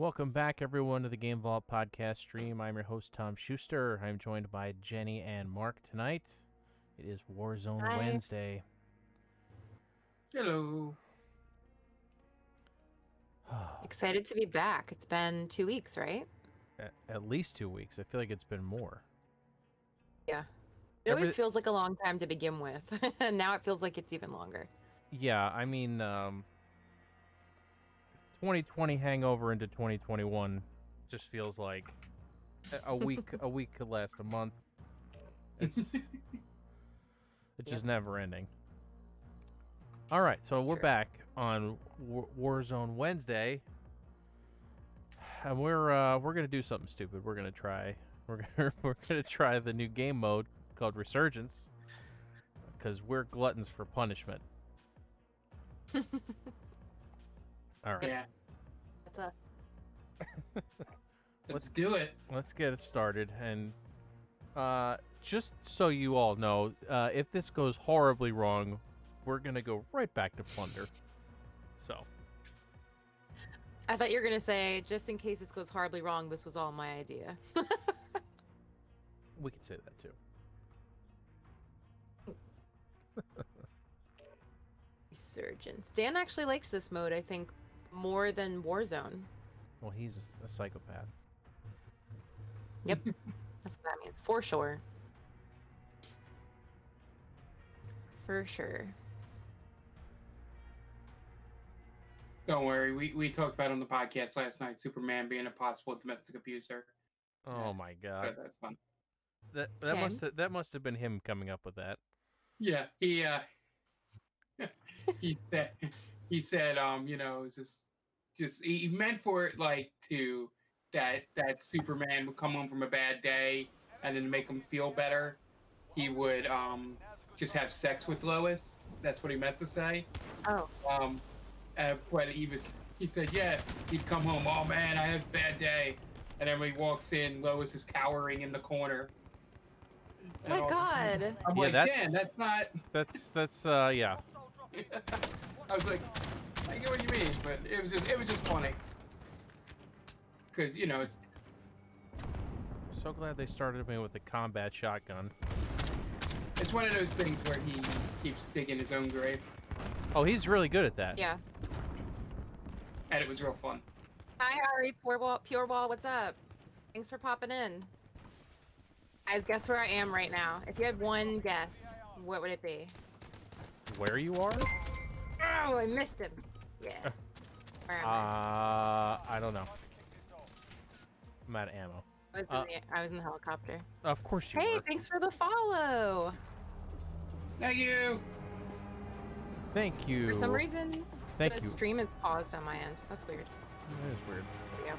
Welcome back, everyone, to the Game Vault podcast stream. I'm your host, Tom Schuster. I'm joined by Jenny and Mark tonight. It is Warzone Hi. Wednesday. Hello. Excited to be back. It's been two weeks, right? at, at least two weeks. I feel like it's been more. Yeah. It always feels like a long time to begin with. and now it feels like it's even longer. Yeah, I mean, um, 2020 hangover into 2021 just feels like a- week. a week could last a month. It's it's just never ending. All right, so It's we're true. back on War- Warzone Wednesday, and we're uh, we're gonna do something stupid. We're gonna try we're gonna we're gonna try the new game mode called Resurgence, because we're gluttons for punishment. All right, Yeah, That's a let's do it. let's get it started. And uh, just so you all know, uh, if this goes horribly wrong, we're gonna go right back to plunder. So. I thought you were gonna say, just in case this goes horribly wrong, this was all my idea. We could say that too. Resurgence. Dan actually likes this mode, I think, more than Warzone. Well, he's a psychopath. Yep. That's what that means. For sure. For sure. Don't worry. We we talked about on the podcast last night. Superman being a possible domestic abuser. Oh Yeah. my So god. that's fun. That that Okay. must have, that must have been him coming up with that. Yeah, he uh he said he said um you know it's just just he he meant for it like to that that Superman would come home from a bad day and then to make him feel better he would um just have sex with Lois. That's what he meant to say. Oh. Um, uh, but he was, he said, yeah, he'd come home, oh man, I had a bad day. And then when he walks in, Lois is cowering in the corner. Oh my god. I'm Yeah, like, that's- Dan, that's not. That's that's uh yeah. I was like, I get what you mean, but it was just, it was just funny. Because, you know, it's, So glad they started me with a combat shotgun. it's one of those things where he keeps digging his own grave. Oh, he's really good at that. Yeah. And it was real fun. Hi, Ari. Pure Wall. Pure Wall. What's up? Thanks for popping in. Guys, guess where I am right now? If you had one guess, what would it be? Where you are? Oh, I missed him. Yeah. Where am I? Uh, I don't know. I'm out of ammo. I was, in uh, the, I was in the helicopter. Of course you Hey, were. thanks for the follow. Thank you. Thank you. For some reason, Thank the you. stream is paused on my end. That's weird. That is weird. Yeah.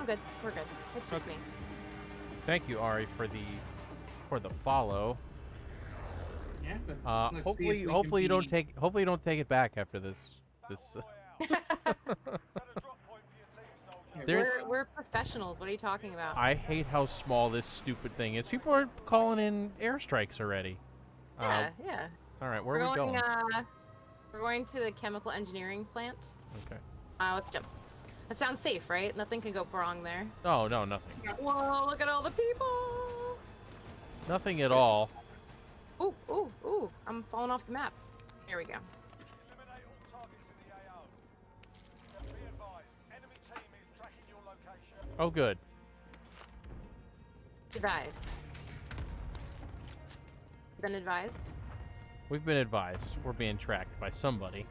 I'm good. We're good. It's just Okay. me. Thank you, Ari, for the for the follow. Yeah. Let's, Uh, let's hopefully, hopefully you don't beat- take hopefully you don't take it back after this. This. We're, we're professionals. What are you talking about? I hate how small this stupid thing is. People are calling in airstrikes already. yeah, yeah. Uh, all right, where we're are we going, going? Uh, we're going to the chemical engineering plant. Okay. Uh, let's jump. That sounds safe, right? Nothing can go wrong there. Oh no, nothing. Whoa, look at all the people! Nothing at all. Ooh, ooh, ooh. I'm falling off the map. There we go. Oh, good. Advised. Been advised? We've been advised. We're being tracked by somebody.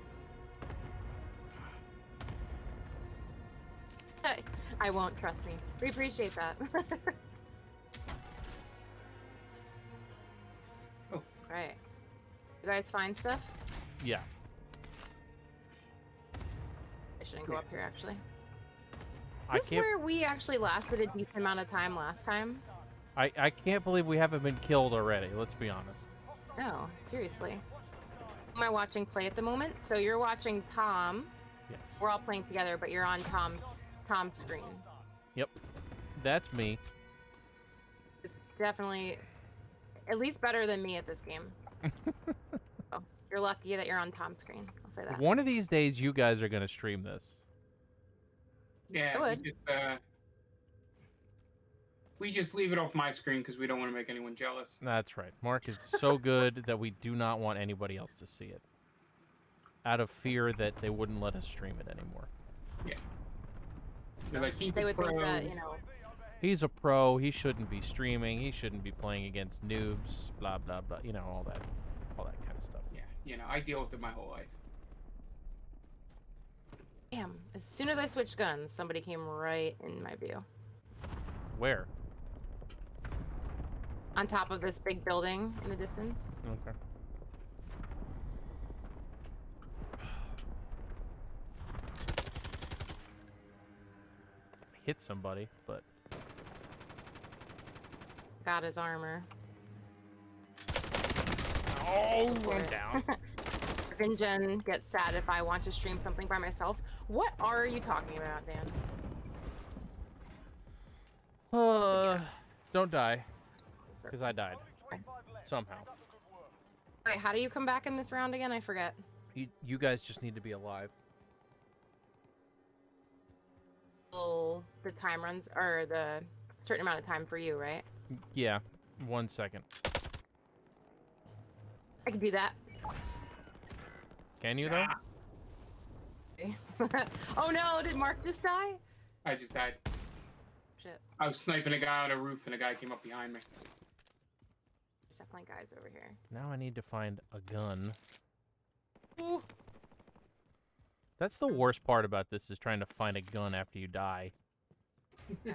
I won't, trust me. We appreciate that. Right. You guys find stuff? Yeah. I shouldn't go up here, actually. I Is this can't. where we actually lasted a decent amount of time last time? I, I can't believe we haven't been killed already. Let's be honest. No, seriously. Am I watching play at the moment? So you're watching Tom. Yes. We're all playing together, but you're on Tom's Tom's screen. Yep. That's me. It's definitely at least better than me at this game. oh, you're lucky that you're on Tom's screen. I'll say that. One of these days, you guys are gonna stream this. Yeah, we just uh, we just leave it off my screen because we don't want to make anyone jealous. That's right. Mark is so good that we do not want anybody else to see it. Out of fear that they wouldn't let us stream it anymore. They're like he's They a would pro. think that, you know, He's a pro. He shouldn't be streaming. He shouldn't be playing against noobs. Blah blah blah. You know all that, all that kind of stuff. Yeah, you know, I deal with it my whole life. damn. As soon as I switched guns, somebody came right in my view. Where? On top of this big building in the distance. Okay. Hit somebody, but Got his armor. oh, I'm down. Vinjen gets sad if I want to stream something by myself. What are you talking about, Dan? Uh, don't die, because I died somehow. Wait, how do you come back in this round again? I forget. You, you guys just need to be alive. Oh, the time runs, or the certain amount of time for you, right? Yeah, one second. I can do that. Can you though? Ah, oh no, did Mark just die? I just died. Shit, I was sniping a guy on a roof and a guy came up behind me. there's definitely guys over here. Now I need to find a gun. Ooh. That's the worst part about this is trying to find a gun after you die. Yeah.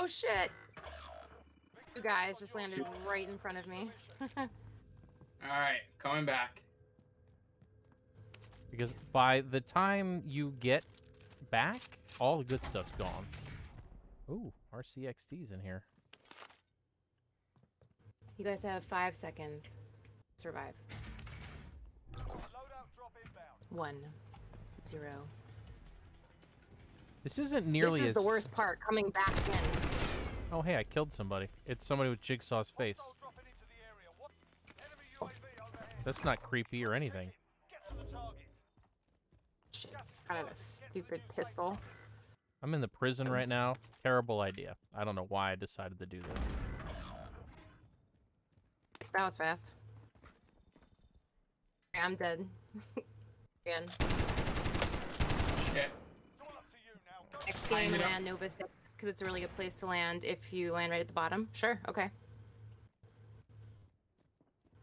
Oh shit! You guys just landed right in front of me. All right, coming back. Because by the time you get back, all the good stuff's gone. Ooh, RCXD's in here. you guys have five seconds. Survive. One, zero. This isn't nearly this is as the worst part. Coming back in. Oh hey, I killed somebody. It's somebody with Jigsaw's face. Oh. That's not creepy or anything. Shit, got a stupid pistol. I'm in the prison right now. Terrible idea. I don't know why I decided to do this. That was fast. Okay, I'm dead. Again. Shit. Next game, it up. land Nova 6, because it's a really good place to land if you land right at the bottom. Sure, okay.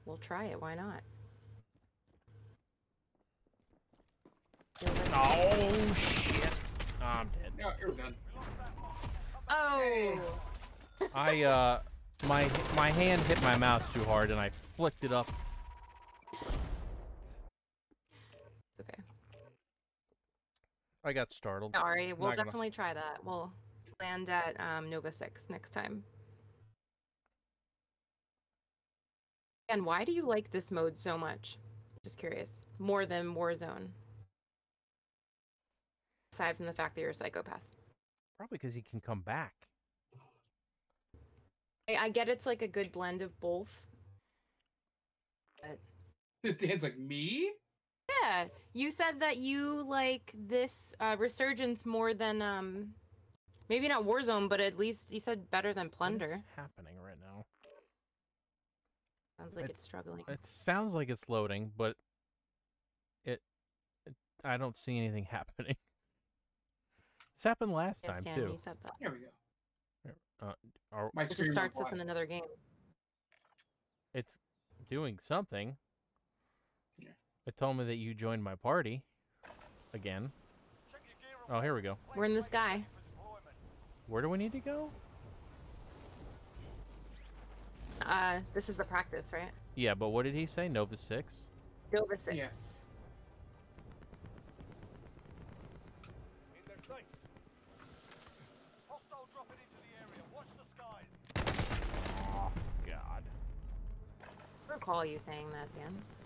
We'll try it, why not? Nova six. Oh shit! I'm dead. Yeah, you're done. Oh! I uh, my my hand hit my mouse too hard and I flicked it up. It's okay. I got startled. Sorry, we'll Not gonna- definitely try that. We'll land at um, Nova 6 next time. And why do you like this mode so much? Just curious. More than Warzone. Aside from the fact that you're a psychopath. Probably because he can come back. I, I get it's like a good blend of both. Dan's like me. Yeah, you said that you like this uh, Resurgence more than um, maybe not Warzone, but at least you said better than What is Plunder. happening right now? Sounds like It's- it's struggling. It sounds like it's loading, but it, it I don't see anything happening. This happened last Yes, time Dan, too. you said that. There we go. Uh, are, My It just starts us in another game. it's doing something. Yeah. It told me that you joined my party again. Oh, here we go. We're in the sky. Where do we need to go? Uh, this is the practice, right? Yeah, but what did he say? Nova 6? Nova 6. Yeah. Oh, God. I recall you saying that, Dan.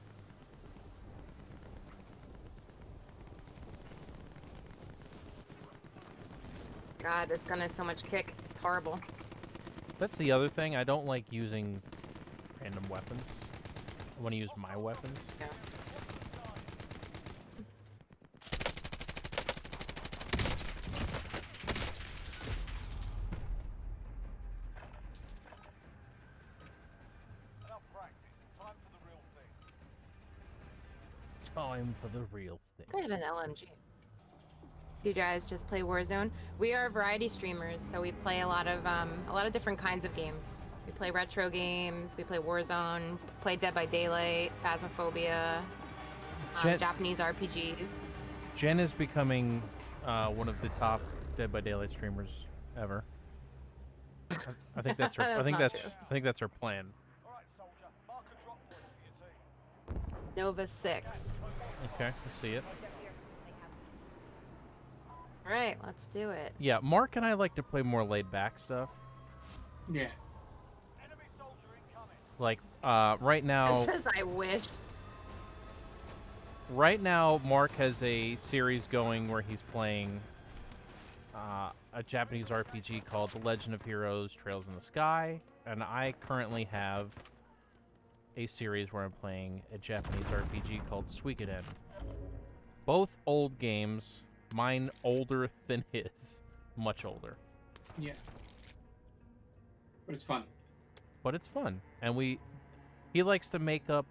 god, this gun has so much kick. It's horrible. That's the other thing. I don't like using random weapons. I want to use my weapons. Yeah. Time for the real thing. Go ahead, an LMG. You guys just play Warzone. We are variety streamers, so we play a lot of um, a lot of different kinds of games. We play retro games. We play Warzone. Play Dead by Daylight, Phasmophobia, um, Jen- Japanese RPGs. Jen is becoming uh, one of the top Dead by Daylight streamers ever. I, I think that's her. I think that's. true. I think that's her plan. Nova Six. Okay, I see it. All right, let's do it. Yeah, Mark and I like to play more laid back stuff. Yeah. Like uh, right now, It says I wish. right now, Mark has a series going where he's playing uh, a Japanese RPG called The Legend of Heroes: Trails in the Sky, and I currently have a series where I'm playing a Japanese RPG called Suikoden. Both old games, mine older than his, much older, Yeah. But it's fun. but it's fun, and we he likes to make up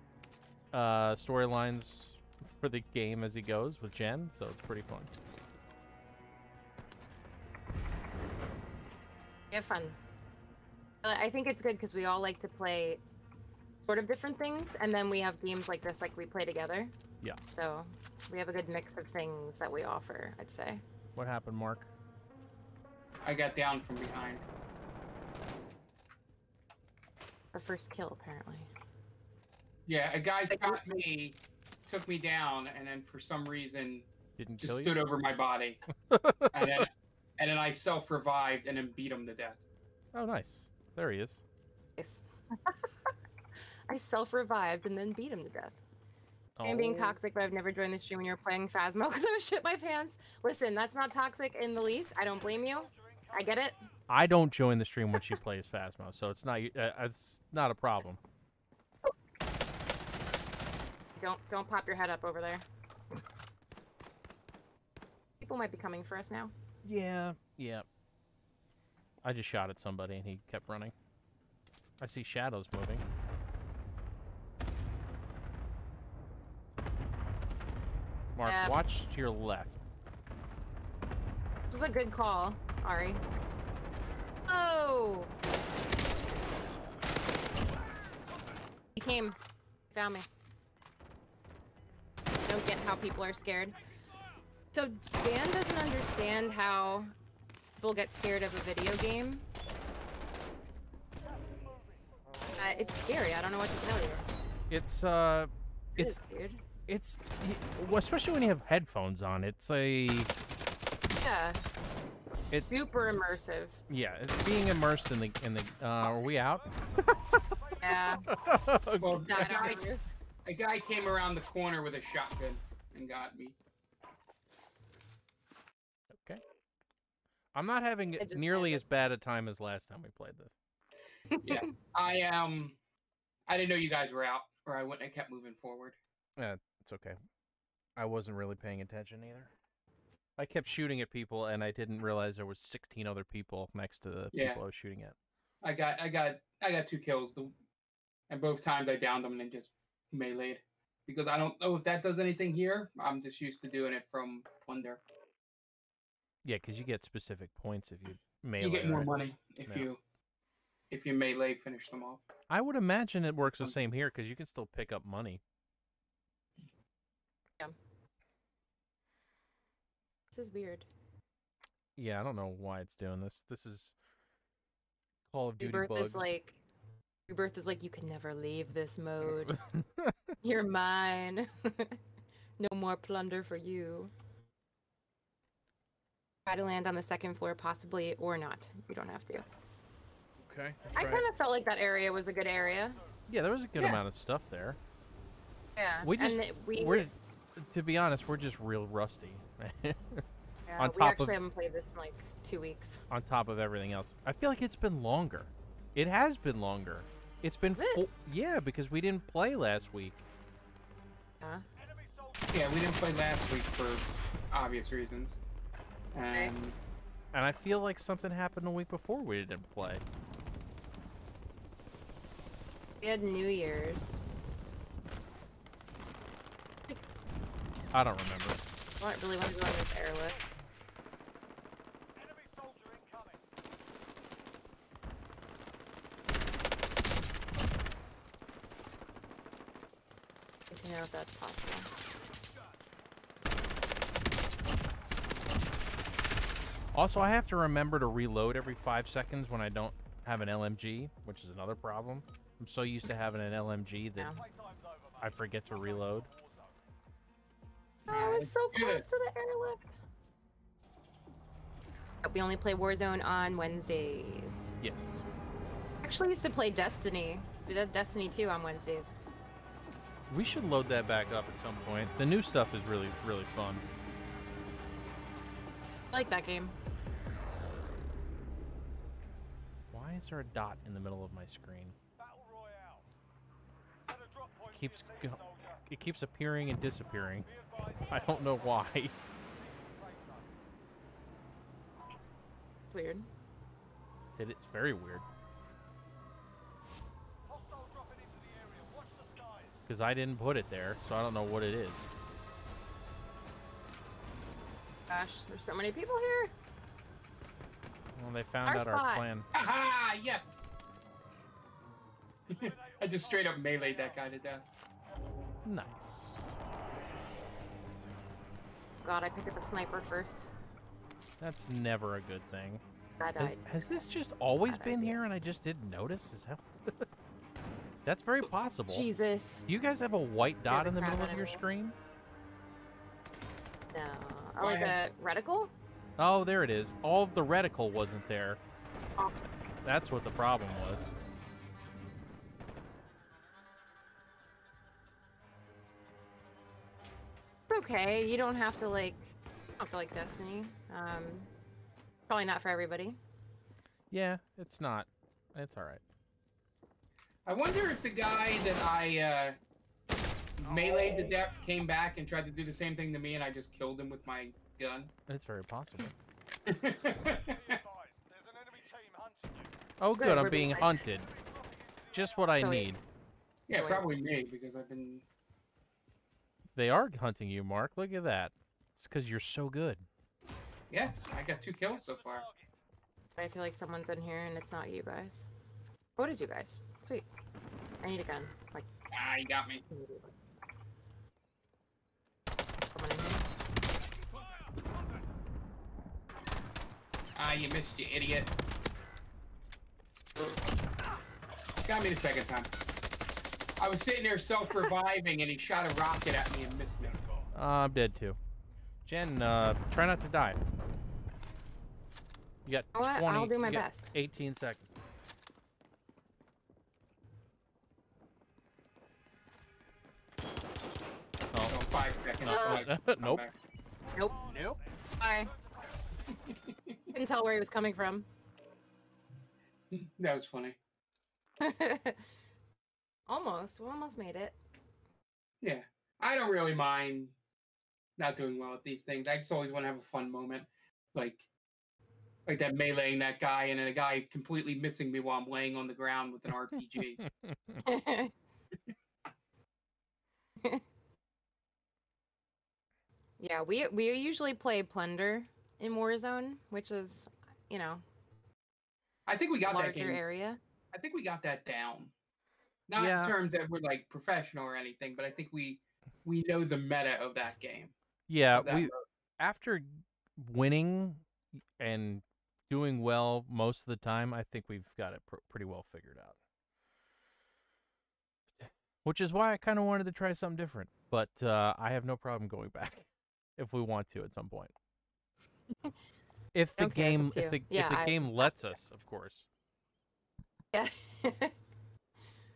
uh, storylines for the game as he goes with Jen, so it's pretty fun. Have fun. Uh, I think it's good because we all like to play sort of different things, and then we have games like this, like we play together. Yeah. So we have a good mix of things that we offer. I'd say. What happened, Mark? I got down from behind. Our first kill, apparently. Yeah, a guy Like- got me, took me down, and then for some reason Didn't just stood you? over my body. and then and then I self revived and then beat him to death. Oh, nice. There he is. Yes. I self-revived and then beat him to death. I'm being Oh. toxic, but I've never joined the stream when you're playing Phasmo because I would shit my pants. Listen, that's not toxic in the least. I don't blame you. I get it. I don't join the stream when she plays Phasmo, so it's not uh, it's not a problem. Don't don't pop your head up over there. People might be coming for us now. Yeah, yeah. I just shot at somebody and he kept running. I see shadows moving. Mark, Yeah. watch to your left. This was a good call, Ari. Oh! He came. Found me. Don't get how people are scared. So Dan doesn't understand how people get scared of a video game. Uh, it's scary. I don't know what to tell you. It's uh, It it's is, dude. It's y- especially when you have headphones on. It's a Yeah. It's- Super immersive. yeah, it's being immersed in the in the. Uh, are we out? Yeah. Well, a guy, a guy came around the corner with a shotgun and got me. Okay. I'm not having nearly as bad a time as last time we played this. Yeah. I um, I didn't know you guys were out, or I wouldn't have kept moving forward. It's okay. I wasn't really paying attention either. I kept shooting at people, and I didn't realize there was 16 other people next to the Yeah. people I was shooting at. I got, I got, I got two kills. The, and both times I downed them and then just meleeed. Because I don't know if that does anything here. I'm just used to doing it from plunder. Yeah, because you get specific points if you melee. you get more right? money if Yeah. you, if you melee finish them off. I would imagine it works the Um, same here because you can still pick up money. This is weird. Yeah, I don't know why it's doing this. This is Call of Duty Rebirth bugs. is like Rebirth is like you can never leave this mode. You're mine. no more plunder for you. Try to land on the second floor, possibly or not. You don't have to. okay. I kind of felt like that area was a good area. Yeah, there was a good Yeah. amount of stuff there. Yeah. We just and we we're to be honest, we're just real rusty. yeah, on we top actually of- haven't played this in like two weeks. on top of everything else. I feel like it's been longer. It has been longer. It's been it? full. Yeah, because we didn't play last week. Yeah. Yeah, we didn't play last week for obvious reasons. And And I feel like something happened a week before we didn't play. We had New Year's. I don't remember. Well, I really want to go on this airlift. Enemy soldier incoming. If you know if that's possible. Also, I have to remember to reload every five seconds when I don't have an LMG, which is another problem. I'm so used to having an LMG that Yeah. Playtime's over, mate. I forget to reload. Oh, it's so close to the airlift. We only play Warzone on Wednesdays. Yes. Actually, used to play Destiny. We did Destiny 2 on Wednesdays. We should load that back up at some point. The new stuff is really, really fun. I like that game. Why is there a dot in the middle of my screen? Battle Royale. Set a drop point for Keeps your go- team, soldier. It keeps appearing and disappearing. Be advised, I don't know why. It's weird. It, it's very weird Hostile dropping into the area. Watch the skies. because I didn't put it there, so I don't know what it is. Gosh, there's so many people here. Well, they found Our out our spot. plan. Aha! Yes. I just straight up meleeed that guy to death. Nice. God, I picked up a sniper first. That's never a good thing. Has, has this just always Bad been idea. here and I just didn't notice? Is that? That's very possible. Jesus. Do you guys have a white dot the in the middle of of your me. screen? No. Oh, Go Oh, like a reticle? Oh, there it is. All of the reticle wasn't there. Oh, That's what the problem was. Okay. You don't have to like, don't have to like Destiny. Um, probably not for everybody. Yeah, it's not. It's all right. I wonder if the guy that I uh, meleeed to death came back and tried to do the same thing to me, and I just killed him with my gun. It's very possible. Be advised, there's an enemy team hunting you. Oh, Good, good. I'm being being hunted. hunted. Just what I need. yeah, probably me because I've been. They are hunting you, Mark. Look at that. It's because you're so good. Yeah, I got two kills so far. I feel like someone's in here and it's not you guys. What is you guys? Sweet. I need a gun. Like, Ah, you got me. immediately. Someone in here? Ah, you missed, you idiot. Got me the second time. I was sitting there self-reviving, and he shot a rocket at me and missed me. Uh, I'm dead too. Jen, uh, try not to die. You got what? 20. I'll do my best. 18 seconds. So Oh, five seconds. Till Nope. Nope. nope. Hi. Couldn't tell where he was coming from. That was funny. almost. We almost made it. Yeah, I don't really mind not doing well at these things. I just always want to have a fun moment, like like that meleeing that guy and then a guy completely missing me while I'm laying on the ground with an RPG. yeah, we we usually play Plunder in Warzone, which is, you know, I think we got that game. area. I think we got that down. Not Yeah. in terms that we're like professional or anything, but I think we we know the meta of that game. Yeah, that we mode. after winning and doing well most of the time, I think we've got it pr- pretty well figured out. Which is why I kind of wanted to try something different, but uh, I have no problem going back if we want to at some point. If the Don't care, it's game, if the. Yeah, if the I- game lets us, of course, Yeah.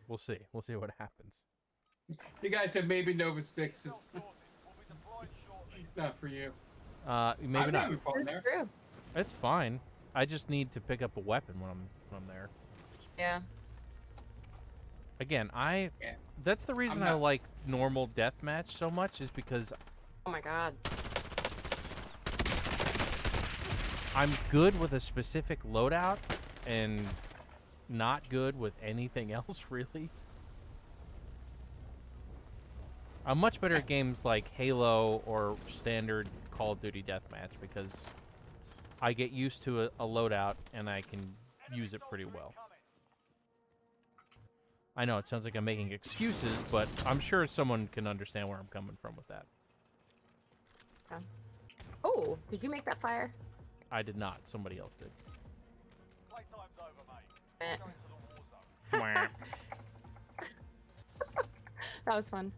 we'll see. We'll see what happens. You guys have maybe Nova Six is Forces will be deployed shortly. not for you. Uh, maybe I'm not. having fun there. It's true. It's fine. I just need to pick up a weapon when I'm when I'm there. Yeah. Again, I Yeah. that's the reason I like normal deathmatch so much is because Oh my god. I'm good with a specific loadout and not good with anything else really. I'm much better at games like Halo or standard Call of Duty Deathmatch because I get used to a, a loadout and I can use it pretty well. I know it sounds like I'm making excuses, but I'm sure someone can understand where I'm coming from with that. Oh, did you make that fire? I did not. Somebody else did. that was fun.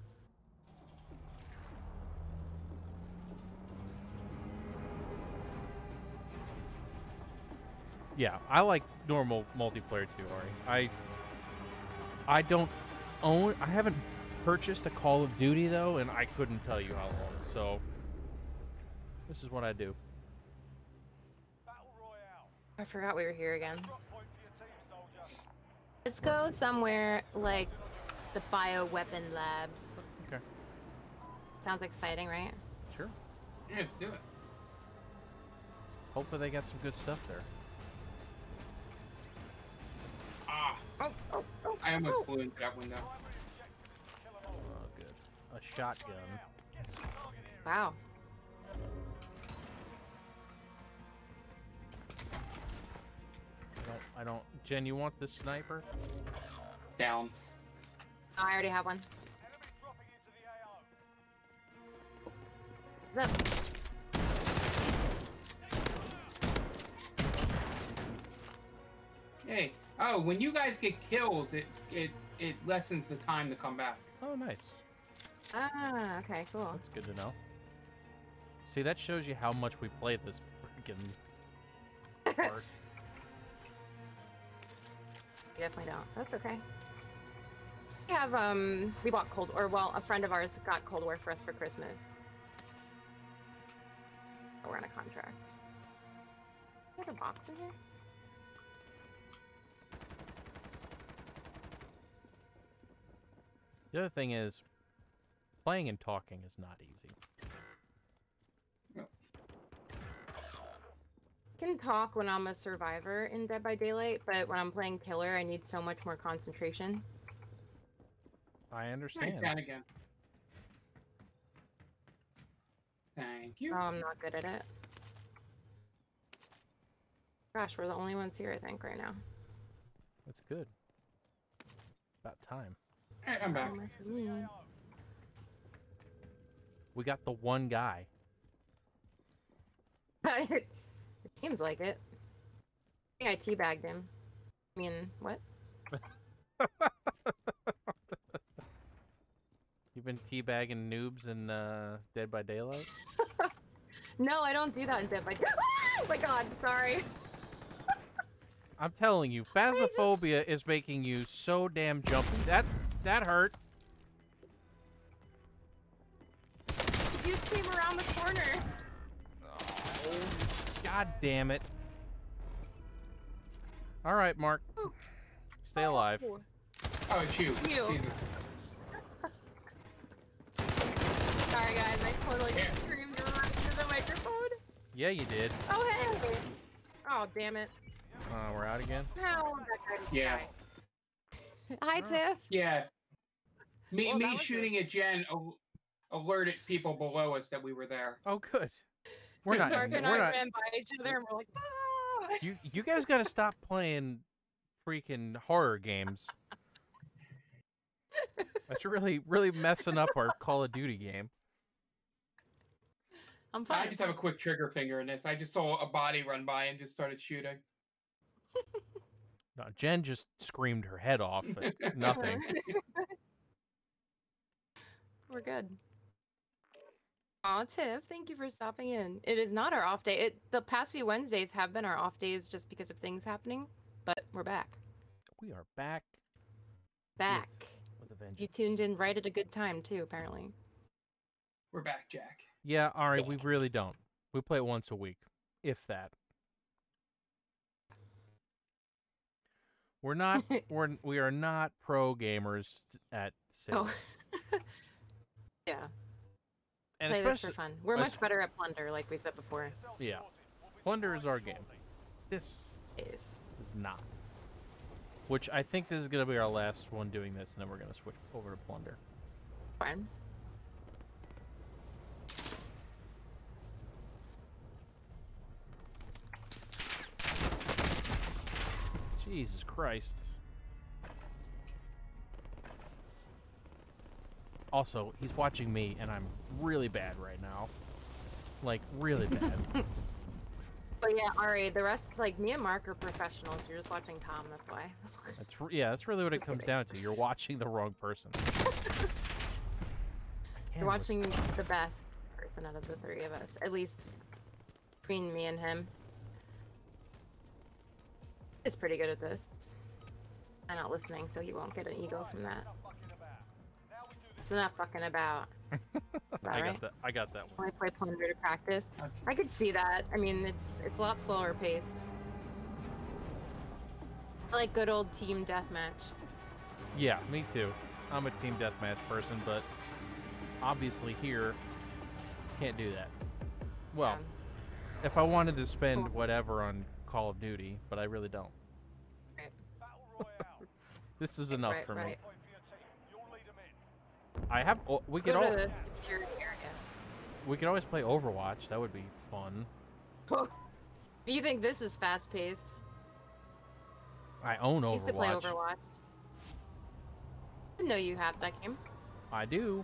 Yeah, I like normal multiplayer too, Ari. I I don't own I haven't purchased a Call of Duty though, and I couldn't tell you how long. So this is what I do. Battle Royale. I forgot we were here again. Drop point for your team, soldier. Let's go somewhere like the bioweapon labs. Okay. Sounds exciting, right? Sure. Yeah, let's do it. Hopefully they got some good stuff there. Ah, Oh, oh, oh, I almost oh. flew into that window. Oh, good. A shotgun. Wow. Don't. I don't. Jen, you want this sniper? Down. Oh, I already have one. Enemy dropping into the AO. What's up? Hey. Oh, when you guys get kills, it it it lessens the time to come back. Oh, nice. Ah, okay, cool. That's good to know. See, that shows you how much we play this freaking part. You definitely don't. That's okay. We have um we bought Cold or well, a friend of ours got Cold War for us for Christmas. We're on a contract. There's a box in here? The other thing is, playing and talking is not easy. Can talk when I'm a survivor in Dead by Daylight, but when I'm playing killer, I need so much more concentration. I understand. down again. Thank you. So I'm not good at it. Gosh, we're the only ones here, I think, right now. That's good. About time. Hey, I'm back. Bummer. We got the one guy. seems like it. I think I teabagged him. I mean, what? You've been teabagging noobs in uh, Dead by Daylight? No, I don't do that in Dead by Daylight. Oh my god, sorry. I'm telling you, phasmophobia is making you so damn jumpy. That that hurt. You came around the corner. God damn it. All right, Mark. Stay alive. Oh. Oh, it's you. You. Jesus. Sorry, guys. I totally Yeah. just screamed right into the microphone. Yeah, you did. Oh, hey. Oh, damn it. Uh, we're out again. How that guy just Yeah. Hi, Oh. Tiff. Yeah. Me Well, me was shooting at Jen alerted people below us that we were there. Oh, good. We're not. Mark and we're I not. ran by each other and we're like, ah. You you guys got to stop playing freaking horror games. That's really really messing up our Call of Duty game. I'm fine. I just have a quick trigger finger in this. I just saw a body run by and just started shooting. No, Jen just screamed her head off at nothing. We're good. Aw, Tiff, thank you for stopping in. It is not our off day. It the past few Wednesdays have been our off days just because of things happening, but we're back. We are back Back. with a vengeance. You tuned in right at a good time too, apparently. We're back, Jack. Yeah, Ari, we really don't. We play it once a week, if that. We're not. we're we are not pro gamers t- at Oh. Yeah and play this for fun. We're much better at Plunder, like we said before. Yeah. Plunder is our game. This is, is not. Which I think this is going to be our last one doing this, and then we're going to switch over to Plunder. Fine. Jesus Christ. Also, he's watching me, and I'm really bad right now. Like, really bad. But yeah, Ari, the rest, like me and Mark are professionals. You're just watching Tom. That's why. That's re- yeah, that's really what it comes down to. You're watching the wrong person. You're watching the best person out of the three of us, at least between me and him. Is pretty good at this. I'm not listening, so he won't get an ego from that. It's enough fucking about. About I right? got that. I got that one. Only play Plunder to practice. I could see that. I mean, it's it's a lot slower paced. I like good old team deathmatch. Yeah, me too. I'm a team deathmatch person, but obviously here can't do that. Well, Um, if I wanted to spend Cool. whatever on Call of Duty, but I really don't. This is enough right, for me. I have. o- We Let's could go all. to the security area. We could always play Overwatch. That would be fun. Do you think this is fast paced? I own I used to play Overwatch. I Didn't know you have that game. I do.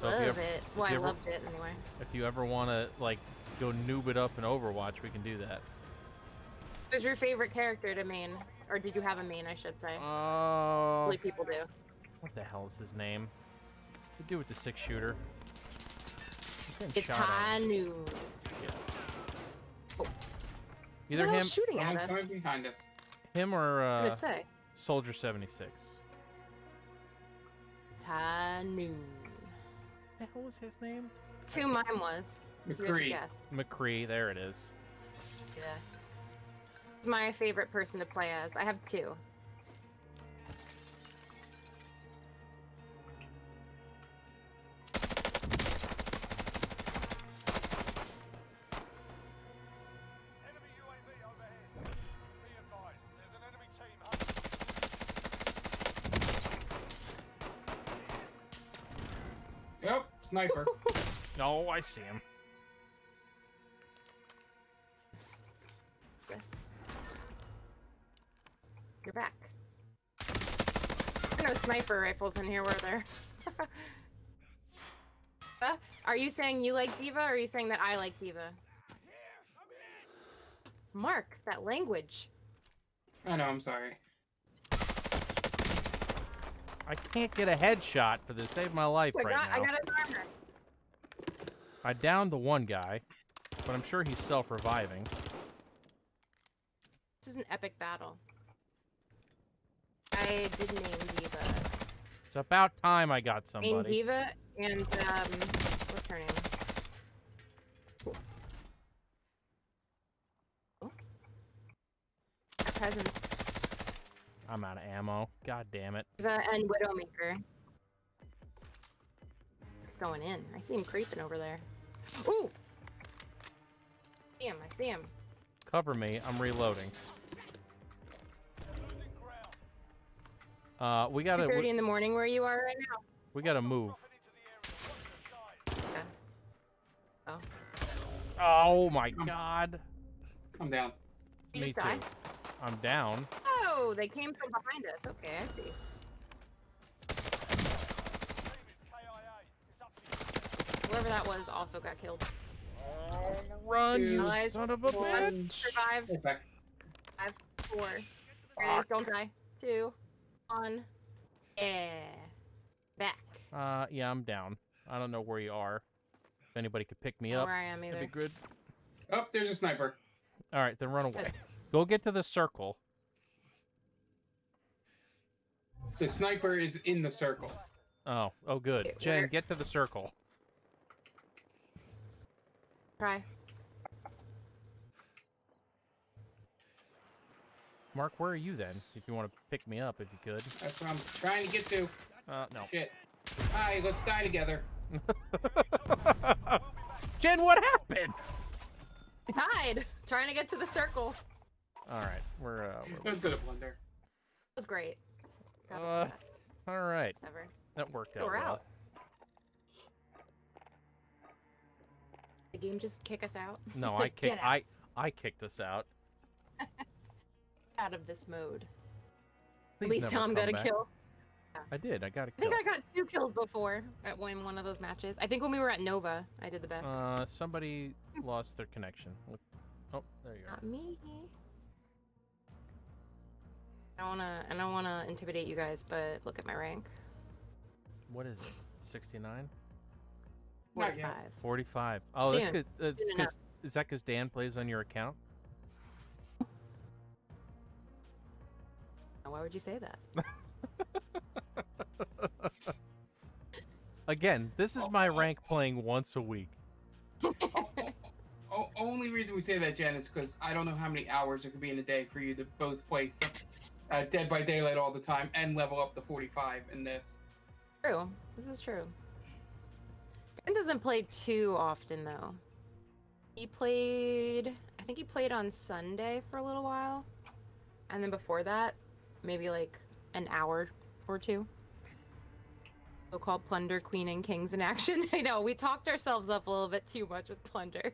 So if Love you, ever, it. Well, I ever- loved it anyway. if you ever want to like go noob it up in Overwatch, we can do that. Who's your favorite character to main? Or did you have a main, I should say? Uh, oh, Usually people do. What the hell is his name? The dude with the six shooter. It's shot at. high noon. Either Who the him, hell's shooting at Someone's us? coming behind us. him or I'm uh, gonna say. Soldier seventy six. It's high noon. The hell was his name? Two who mine was. You have McCree. guess. McCree. There it is. Yeah. He's my favorite person to play as. I have two. Sniper. No, I see him. Yes. You're back. No sniper rifles in here, were there? uh, are you saying you like D.Va, or are you saying that I like D.Va? Mark, that language. I know, I'm sorry. I can't get a headshot for this. Save my life I right got, now. I got his armor. I downed the one guy, but I'm sure he's self-reviving. This is an epic battle. I did name D.Va. It's about time I got Main somebody. D.Va and um, what's her name? Oh. At presents. I'm out of ammo. God damn it. D.Va and Widowmaker. It's going in. I see him creeping over there. Ooh! See him. I see him. Cover me. I'm reloading. Losing. Uh, we gotta 2:30 we, in the morning where you are right now. we gotta move. Dropping into the area. Watch your skies. Okay. Oh my god. I'm down. You Me just died? too. I'm down. Oh, they came from behind us. Okay, I see. Team is KIA. It's up to you. Whoever that was also got killed. Run, you Allies, son of a one, bitch. Survive. Get back. Five, four, three, don't die. Two, one. Yeah. Back. Uh, yeah, I'm down. I don't know where you are. If anybody could pick me up, where I am that'd be either. good. Oh, there's a sniper. All right, then run away. Go get to the circle. The sniper is in the circle. Oh, oh, good. Okay, Jen, where- get to the circle. Try. Mark, where are you then? If you want to pick me up, if you could. That's what I'm trying to get to. Uh, no. Shit. Hi, let's die together. Jen, what happened? I died. Trying to get to the circle. All right, we're uh, That we're was good at Blunder. It was great. That was Uh, the best. all right. ever. That worked out we're well. out. The game just kick us out. No, I kicked. I I kicked us out. out of this mode. Please At least Tom got a back. kill. I did. I got a I think kill. I got two kills before at one one of those matches. I think when we were at Nova, I did the best. Uh, somebody lost their connection. Oh, there you are. Not me. I don't wanna I don't wanna intimidate you guys, but look at my rank. What is it? Sixty nine. Forty five. Forty five. Oh, that's good. That's Soon enough. 'cause- is that because Dan plays on your account? Why would you say that? Again, this is Oh, my oh. rank playing once a week. O- o- oh, oh, only reason we say that, Jen, is because I don't know how many hours there could be in a day for you to both play uh, Dead by Daylight all the time and level up to 45 in this. True. This is true. Ben doesn't play too often though. He played I think he played on Sunday for a little while. And then before that, maybe like an hour or two. So called Plunder, Queen, and Kings in action. I know, we talked ourselves up a little bit too much with Plunder.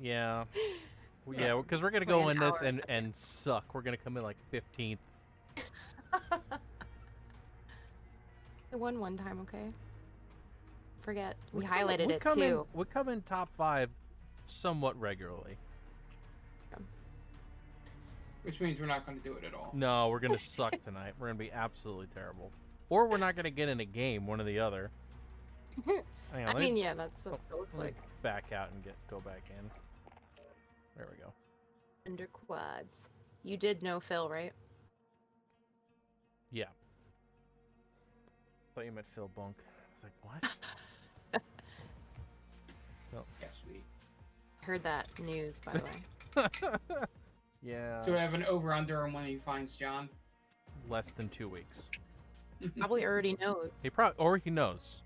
Yeah. Yeah. Yeah, because we're gonna go in this and and suck. We're gonna come in like 15th. I won one time, okay? Forget. We, come in- highlighted we it come too. In, we come in top five somewhat regularly. Which means we're not going to do it at all. No, we're gonna suck tonight. We're gonna be absolutely terrible. Or we're not gonna get in a game, one or the other. Hang on, I let me- mean, yeah, that's, that's oh, what it looks like. back out and get go back in. There we go. Under quads. You did know Phil, right? Yeah. Thought you meant Phil Bunk. I was like, what? Yes, we. Heard that news, by the way. yeah. So we have an over under on when he finds John. Less than two weeks. Probably already knows. He probably or he knows.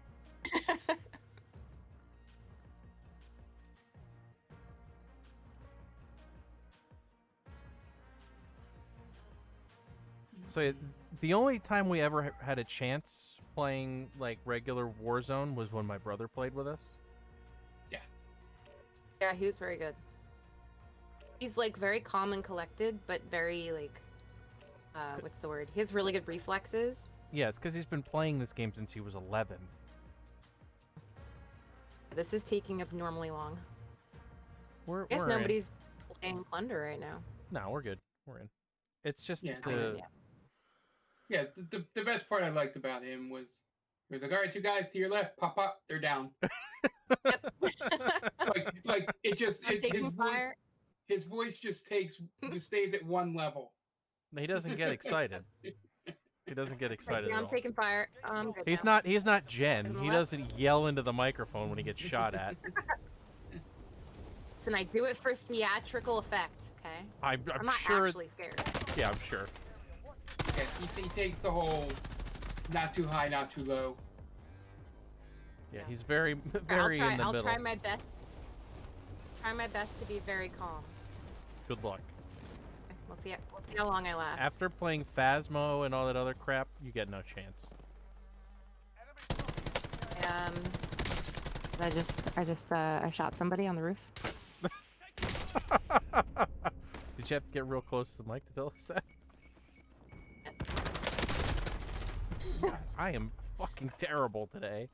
So it, the only time we ever had a chance playing like regular Warzone was when my brother played with us. Yeah, Yeah, he was very good. He's like very calm and collected, but very like, uh, what's the word? He has really good reflexes. Yeah, it's because he's been playing this game since he was 11. This is taking abnormally long. We're, I guess we're in. nobody's playing Plunder right now. No, we're good. We're in. It's just Yeah, I mean, the yeah. Yeah, the, the, the best part I liked about him was he was like, all right, two guys to your left, pop up, they're down. Like, like it just it, his voice, fire. his voice just takes just stays at one level. he doesn't get excited. He doesn't get Like, excited yeah, I'm all. taking fire. I'm He's now. not. He's not Jen. Doesn't He laugh. doesn't yell into the microphone when he gets shot at. And I do it for theatrical effect. Okay. I'm, I'm, I'm not sure. actually scared. Yeah, I'm sure. Yeah, he, he takes the whole not too high, not too low. Yeah, Yeah. he's very, very try. in the I'll middle. try my best. Try my best to be very calm. Good luck. We'll see. We'll see how long I last. After playing Phasmo and all that other crap, you get no chance. Um, I just, I just, uh, I shot somebody on the roof. Did you have to get real close to the mic to tell us that? I am fucking terrible today.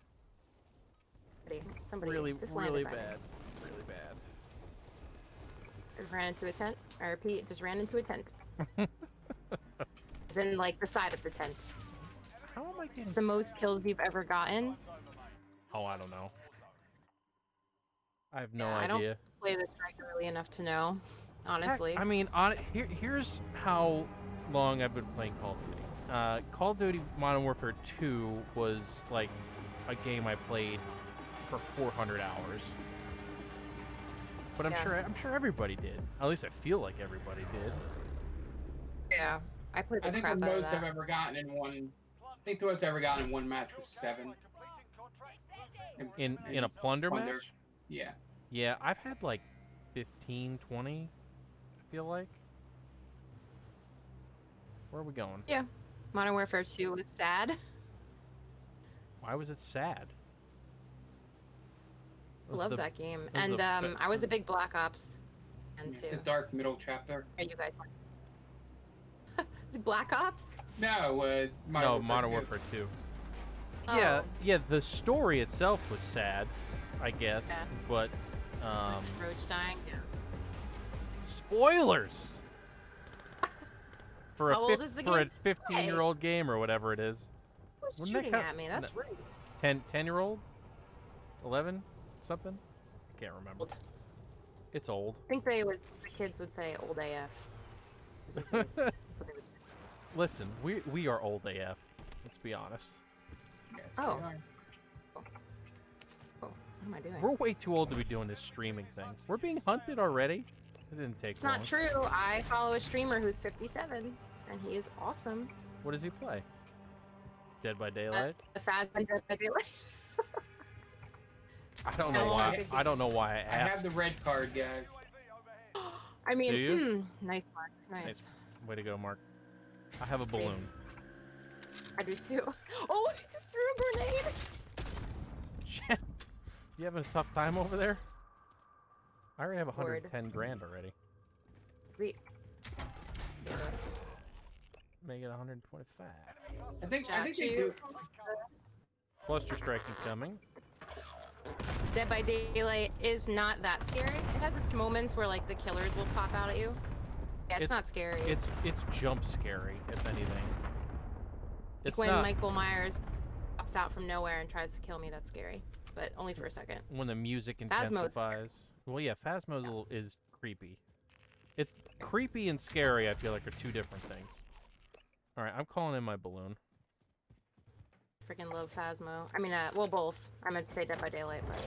Somebody, somebody Really, really bad. Really bad. Just ran into a tent. I repeat, just ran into a tent. It's in like the side of the tent. How am I getting? It's the most kills you've ever gotten. Oh, I don't know. I have no Yeah, I don't- Play this regularly enough to know. Honestly, I mean, on here, here's how long I've been playing Call of Duty. Uh, Call of Duty Modern Warfare 2 was like a game I played for 400 hours. But I'm Yeah. sure I'm sure everybody did. At least I feel like everybody did. yeah, I played the I think crap the out of most I've ever gotten in one. I think the most I've ever gotten in one match was seven. In in a plunder Plunder. match? Yeah. Yeah, I've had like 15, 20. I feel like. Where are we going? Modern Warfare 2 was sad. Why was it sad? Was love the- that game. And the um, I was a big Black Ops fan It's too. a dark middle chapter. Are you guys? want- Black Ops? No, uh, Modern no, Warfare Modern 2. Warfare 2. Yeah, Oh, yeah. The story itself was sad, I guess, Yeah. but um, Roach dying. Yeah. spoilers for a How old fif- for a game 15 year old game or whatever it is. Who's Wouldn't that shooting at me? That's no. rude. 10 10 year old, 11, something. I can't remember. Old. It's old. I think they would. The kids would say old AF. 'Cause That's what that's what they would say. Listen, we we are old AF. Let's be honest. Yes, Oh. we oh. are. Oh, what am I doing? We're way too old to be doing this streaming thing. We're being hunted already. It didn't take It's long. not true. I follow a streamer who's 57, and he is awesome. What does he play? Dead by Uh, Daylight. the Faz Dead by Daylight. I don't know why. I don't know why I asked. I have the red card, guys. I mean, Do you? hmm, nice one. Nice. Nice. Way to go, Mark. I have a balloon. I do too. Oh, I just threw a grenade. Shit. You having a tough time over there? I already have Word. 110 grand already. Sweet. Make it 125. I think I Jack think they you. do. Cluster strike is coming. Dead by Daylight is not that scary. It has its moments where like the killers will pop out at you. Yeah, it's, It's- not scary. It's it's jump scary, if anything. like It's when not Michael Myers pops out from nowhere and tries to kill me. That's scary, but only for a second. when the music intensifies. Well, yeah, Phasmo's a little- is creepy. It's creepy and scary. I feel like are two different things. All right, I'm calling in my balloon. Freaking love Phasmo. I mean, uh, well, both. I meant to say Dead by Daylight, but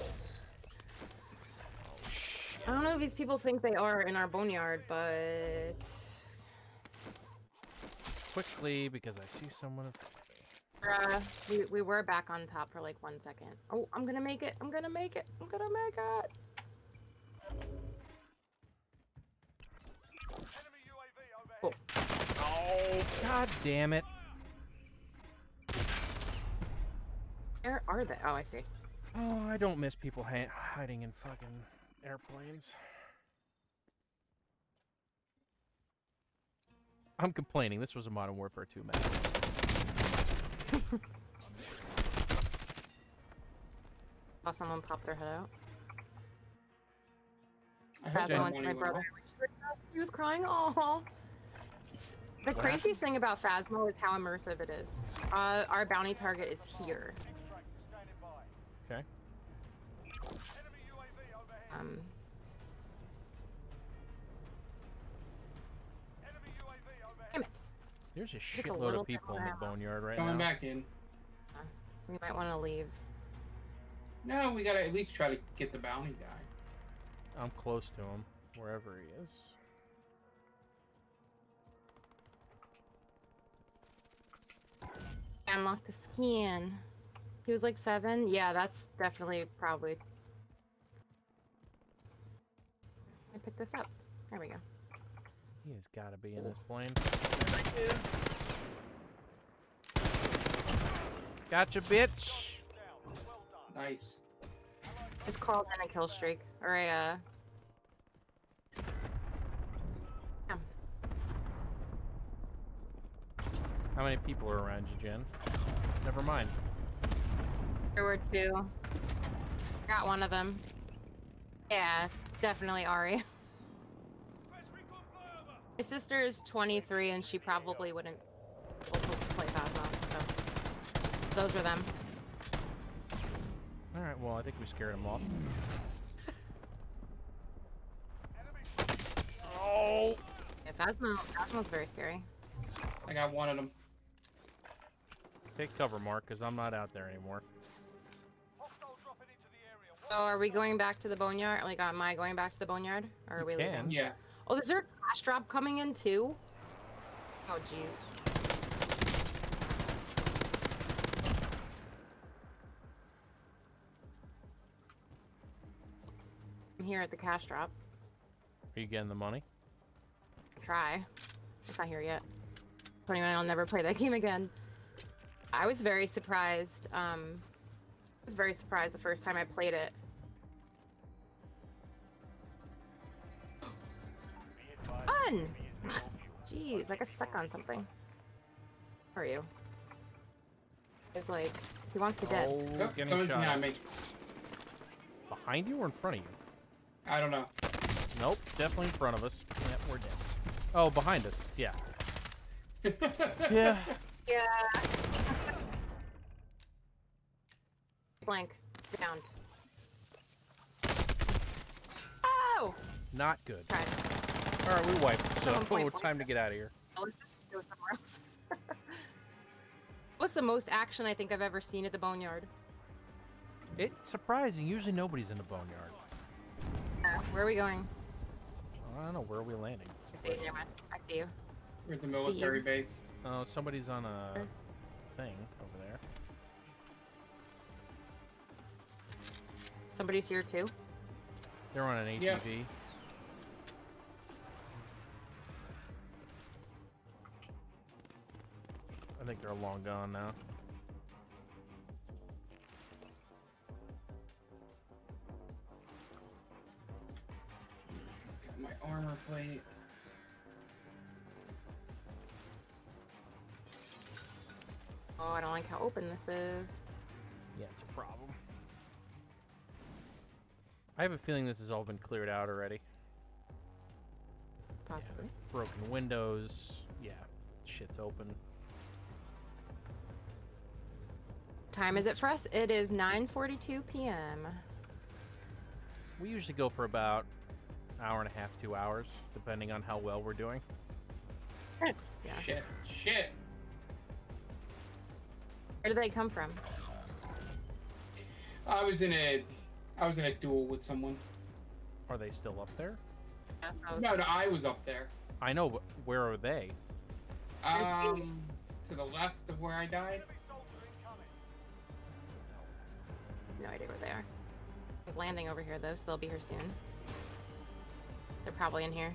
I don't know who these people think they are in our boneyard, but Quickly, because I see someone. uh, we we were back on top for like one second. Oh, I'm gonna make it. I'm gonna make it. I'm gonna make it. Oh, god damn it! Where are they? Oh, I see. Oh, I don't miss people ha- hiding in fucking airplanes. I'm complaining. This was a Modern Warfare 2 match. Saw someone pop their head out. I hope Phasmo that went to my brother. He was crying. Oh. The What craziest thing about Phasmo is how immersive it is. Uh, our bounty target is here. Extractor standing by. Okay. Enemy UAV overhead. Um, Enemy UAV overhead. damn it. There's a a shitload little of people in the boneyard right Coming now. back in. We might want to leave. No, we gotta at least try to get the bounty guy. I'm close to him, wherever he is. Unlock the skin. He was like seven. Yeah, that's definitely probably. I picked this up. There we go. He has got to be in this plane. Gotcha, bitch. Down. Well done. Nice. Just called in a kill streak or a. Uh... yeah. How many people are around you, Jen? Never mind. There were two. Got one of them. Yeah, definitely Ari. My sister is 23 and she probably wouldn't be able to play Phasmo, so those are them. All right. Well, I think we scared him off. Oh. Yeah, Phasmo, Phasmo's very scary. I got one of them. Take cover, Mark, because I'm not out there anymore. hostile dropping into the area. So are we going back to the boneyard? Like, am I going back to the boneyard? Or are You we can. leaving? Yeah. Oh, is there a cash drop coming in too? Oh, jeez. I'm here at the cash drop. Are you getting the money? Try. It's not here yet. 21, I'll never play that game again. I was very surprised. Um, I was very surprised the first time I played it. Be advised, Fun! enemy is in offshore. Jeez, I got stuck on something. Where are you? It's like, he wants to dead. Oh, Oh, getting shot. behind me. Behind you or in front of you? I don't know. Nope, definitely in front of us. Yep, we're dead. Oh, behind us. Yeah. Yeah. Yeah. Blank. Down. Oh! Not good. Tried. All right, we wiped. So Someone point time to get out of here. Oh, let's just go somewhere else. What's the most action I think I've ever seen at the boneyard? It's surprising. Usually nobody's in the boneyard. Uh, where are we going? I don't know. Where are we landing? I see you. Never mind. I see you. We're at the military base. Oh, somebody's on a thing over there. Somebody's here too. They're on an ATV. Yeah. I think they're long gone now. Got my armor plate. Oh, I don't like how open this is. Yeah, it's a problem. I have a feeling this has all been cleared out already. Possibly. Broken windows. Yeah, shit's open. Time is it for us? It is 9:42 p.m. We usually go for about hour and a half, two hours, depending on how well we're doing. Yeah. Shit. Shit. Where did they come from? I was in a I was in a duel with someone. Are they still up there? No, no, I was up there. I know, but where are they? Um to the left of where I died. Enemy soldier incoming. no idea where they are. He's landing over here though, so they'll be here soon. They're probably in here.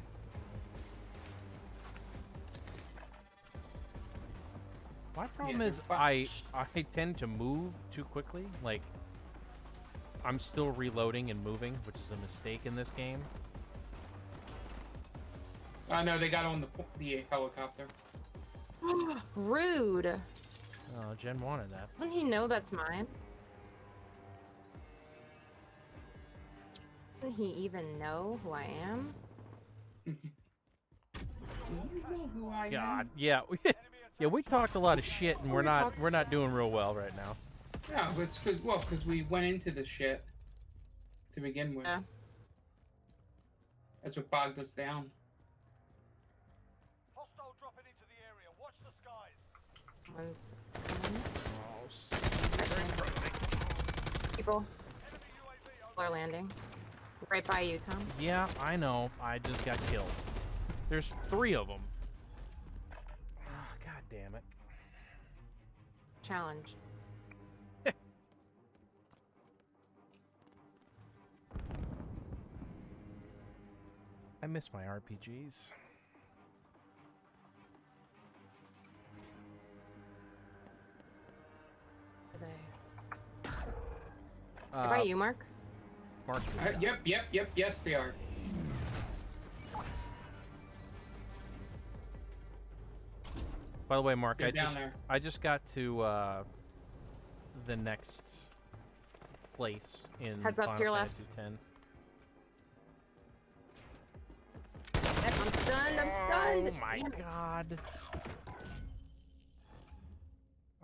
My problem they're is I I tend to move too quickly. Like I'm still reloading and moving, which is a mistake in this game. Uh know they got on the the helicopter. Rude. Oh, Jen wanted that. Doesn't he know that's mine? Doesn't he even know who I am? Do you know who I God, am? yeah, yeah, we talked a lot of shit, and we're not we're not doing real well right now. No, it's cause well, cause we went into the shit to begin with. Yeah. That's what bogged us down. Hostile dropping into the area. Watch the skies. One's Oh, people. People are landing. Right by you, Tom. Yeah, I know. I just got killed. There's three of them. Ah, God damn it. Challenge. I miss my RPGs. Are they uh, I you, Mark? Mark. Uh, yep, yep, yep, yes, they are. By the way, Mark, I just. I just got to uh, the next place in Heads Final up to your Fantasy left. 10. Oh stunned. I'm stunned. Oh my Damn it. god.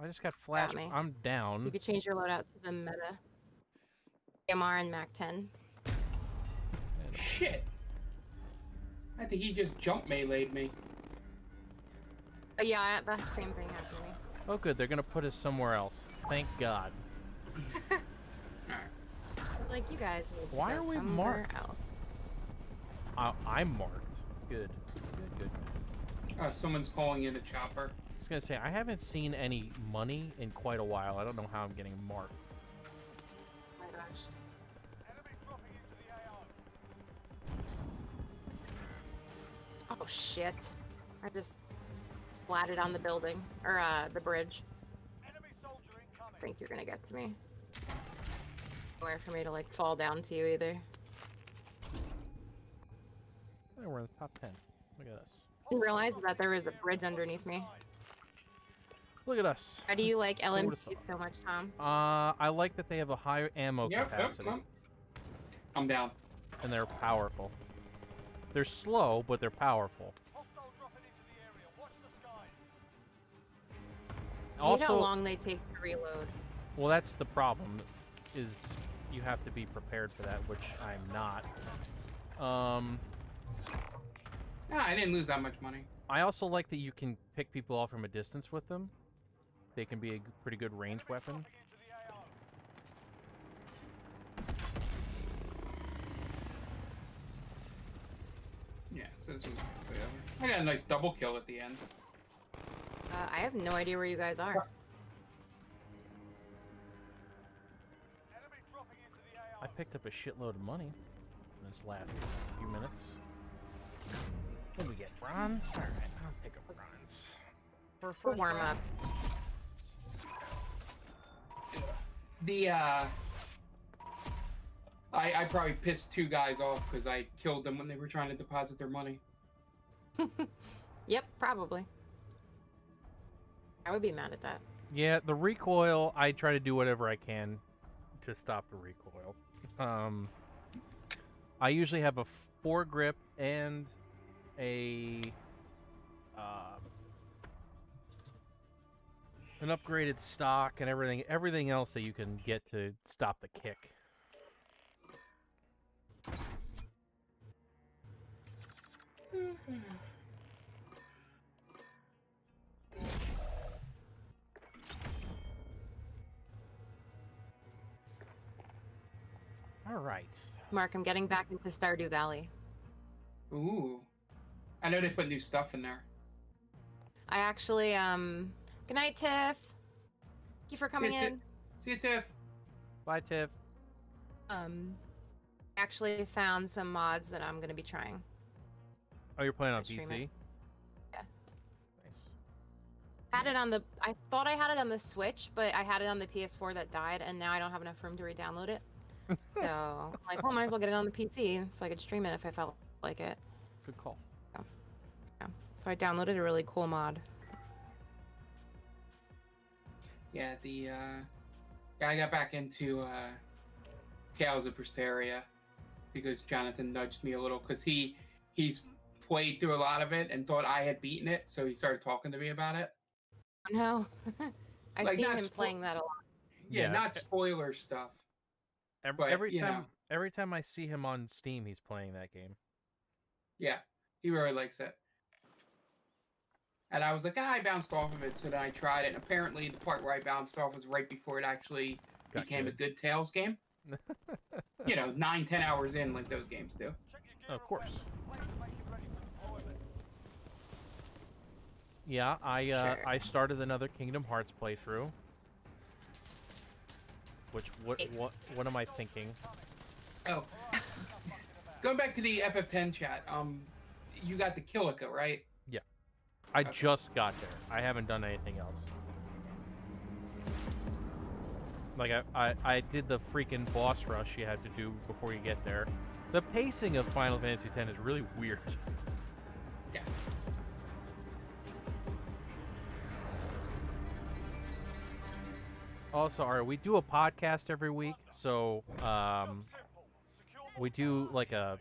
I just got flashed. me. I'm down. You could change your loadout to the meta. MR and Mac 10. Shit. I think he just jump meleeed me. Oh, yeah, I- that same thing happened to me. Oh, good. They're gonna put us somewhere else. Thank God. Like, you guys need to Why go are we somewhere marked? else. I, I'm marked. Good. Good. Good. Uh, someone's calling in a chopper. I was gonna say I haven't seen any money in quite a while. I don't know how I'm getting marked. Oh my gosh. Enemy dropping into the AR. Oh, shit. I just splatted on the building. Or, uh, the bridge. Enemy soldier I think you're gonna get to me. Nowhere for me to, like, fall down to you either. Hey, we're in the top ten. Look at us. didn't realize that there was a bridge underneath me. Look at us. How do you like would've LMGs so much, Tom? Uh, I like that they have a high ammo Yep, yep, capacity yep. I'm down. and they're powerful. They're slow, but they're powerful. Hostile dropping into the area. Watch the skies. I hate how long they take to reload. well, that's the problem. Is you have to be prepared for that, which I'm not. Um, Yeah, I didn't lose that much money. I also like that you can pick people off from a distance with them. They can be a pretty good range weapon. Dropping into the AR. Yeah, so this was. I got a nice double kill at the end. Uh, I have no idea where you guys are. Enemy dropping into the I picked up a shitload of money in this last few minutes. What do we get? Bronze? Alright, I'll take a bronze. For a For first warm up. The uh I I probably pissed two guys off because I killed them when they were trying to deposit their money. Yep, probably. I would be mad at that. Yeah, the recoil, I try to do whatever I can to stop the recoil. Um, I usually have a four grip and a uh, an upgraded stock and everything everything else that you can get to stop the kick. All right. Mark, I'm getting back into Stardew Valley. Ooh. I know they put new stuff in there. I actually, um, good night, Tiff. Thank you for coming Tiff. in. See you, Tiff. Bye, Tiff. Um, actually found some mods that I'm gonna be trying. Oh, you're playing on PC? it. Yeah. Nice. Had it on the, I thought I had it on the Switch, but I had it on the PS4 that died, and now I don't have enough room to re-download it. so I'm like, well, might as well get it on the PC so I could stream it if I felt like it. Good call. So I downloaded a really cool mod. Yeah, the uh yeah, I got back into uh Tales of Berseria because Jonathan nudged me a little because he he's played through a lot of it and thought I had beaten it, so he started talking to me about it. No, I've Like, seen not him spo- playing that a lot. Yeah, Yeah. not spoiler stuff. Every, But, every time know. every time I see him on Steam, he's playing that game. Yeah, he really likes it. And I was like, ah, I bounced off of it, so then I tried it. And apparently, the part where I bounced off was right before it actually Got became good. a good Tales game. you know, nine, ten hours in, like those games do. Check Of course. Please make it ready for deployment. Yeah, I uh, Sure. I started another Kingdom Hearts playthrough. Which what what what am I thinking? Oh, going back to the FF10 chat. Um, you got the Kilika, right? I just got there. I haven't done anything else. Like I, I I did the freaking boss rush you had to do before you get there. The pacing of Final Fantasy X is really weird. Yeah. Also, all right, we do a podcast every week, so um, we do like a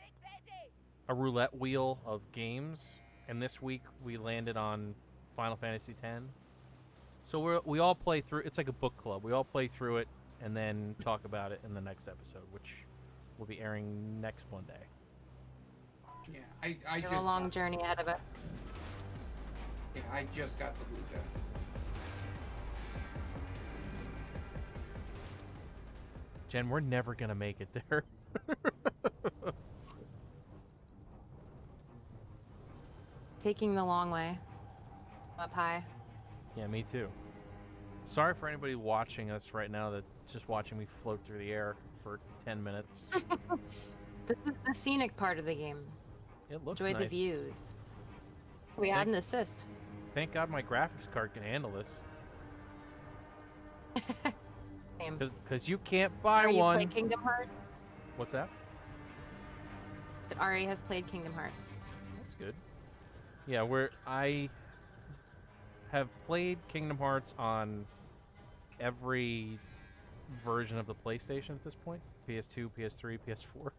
a roulette wheel of games, and this week we landed on Final Fantasy X. So we we all play through. It's like a book club. We all play through it and then talk about it in the next episode, which will be airing next Monday. Yeah, I I You just a long got, journey ahead of it. yeah, I just got the Luca. Jen, we're never gonna make it there. Taking the long way. Up high. yeah, me too. Sorry for anybody watching us right now that's just watching me float through the air for 10 minutes. This is the scenic part of the game. It looks Enjoy the views. We had an assist. Thank God my graphics card can handle this. Because you can't buy you one. play Kingdom Hearts? What's that? That Ari has played Kingdom Hearts. That's good. Yeah, where I have played Kingdom Hearts on every version of the PlayStation at this point PS2, PS3, PS4.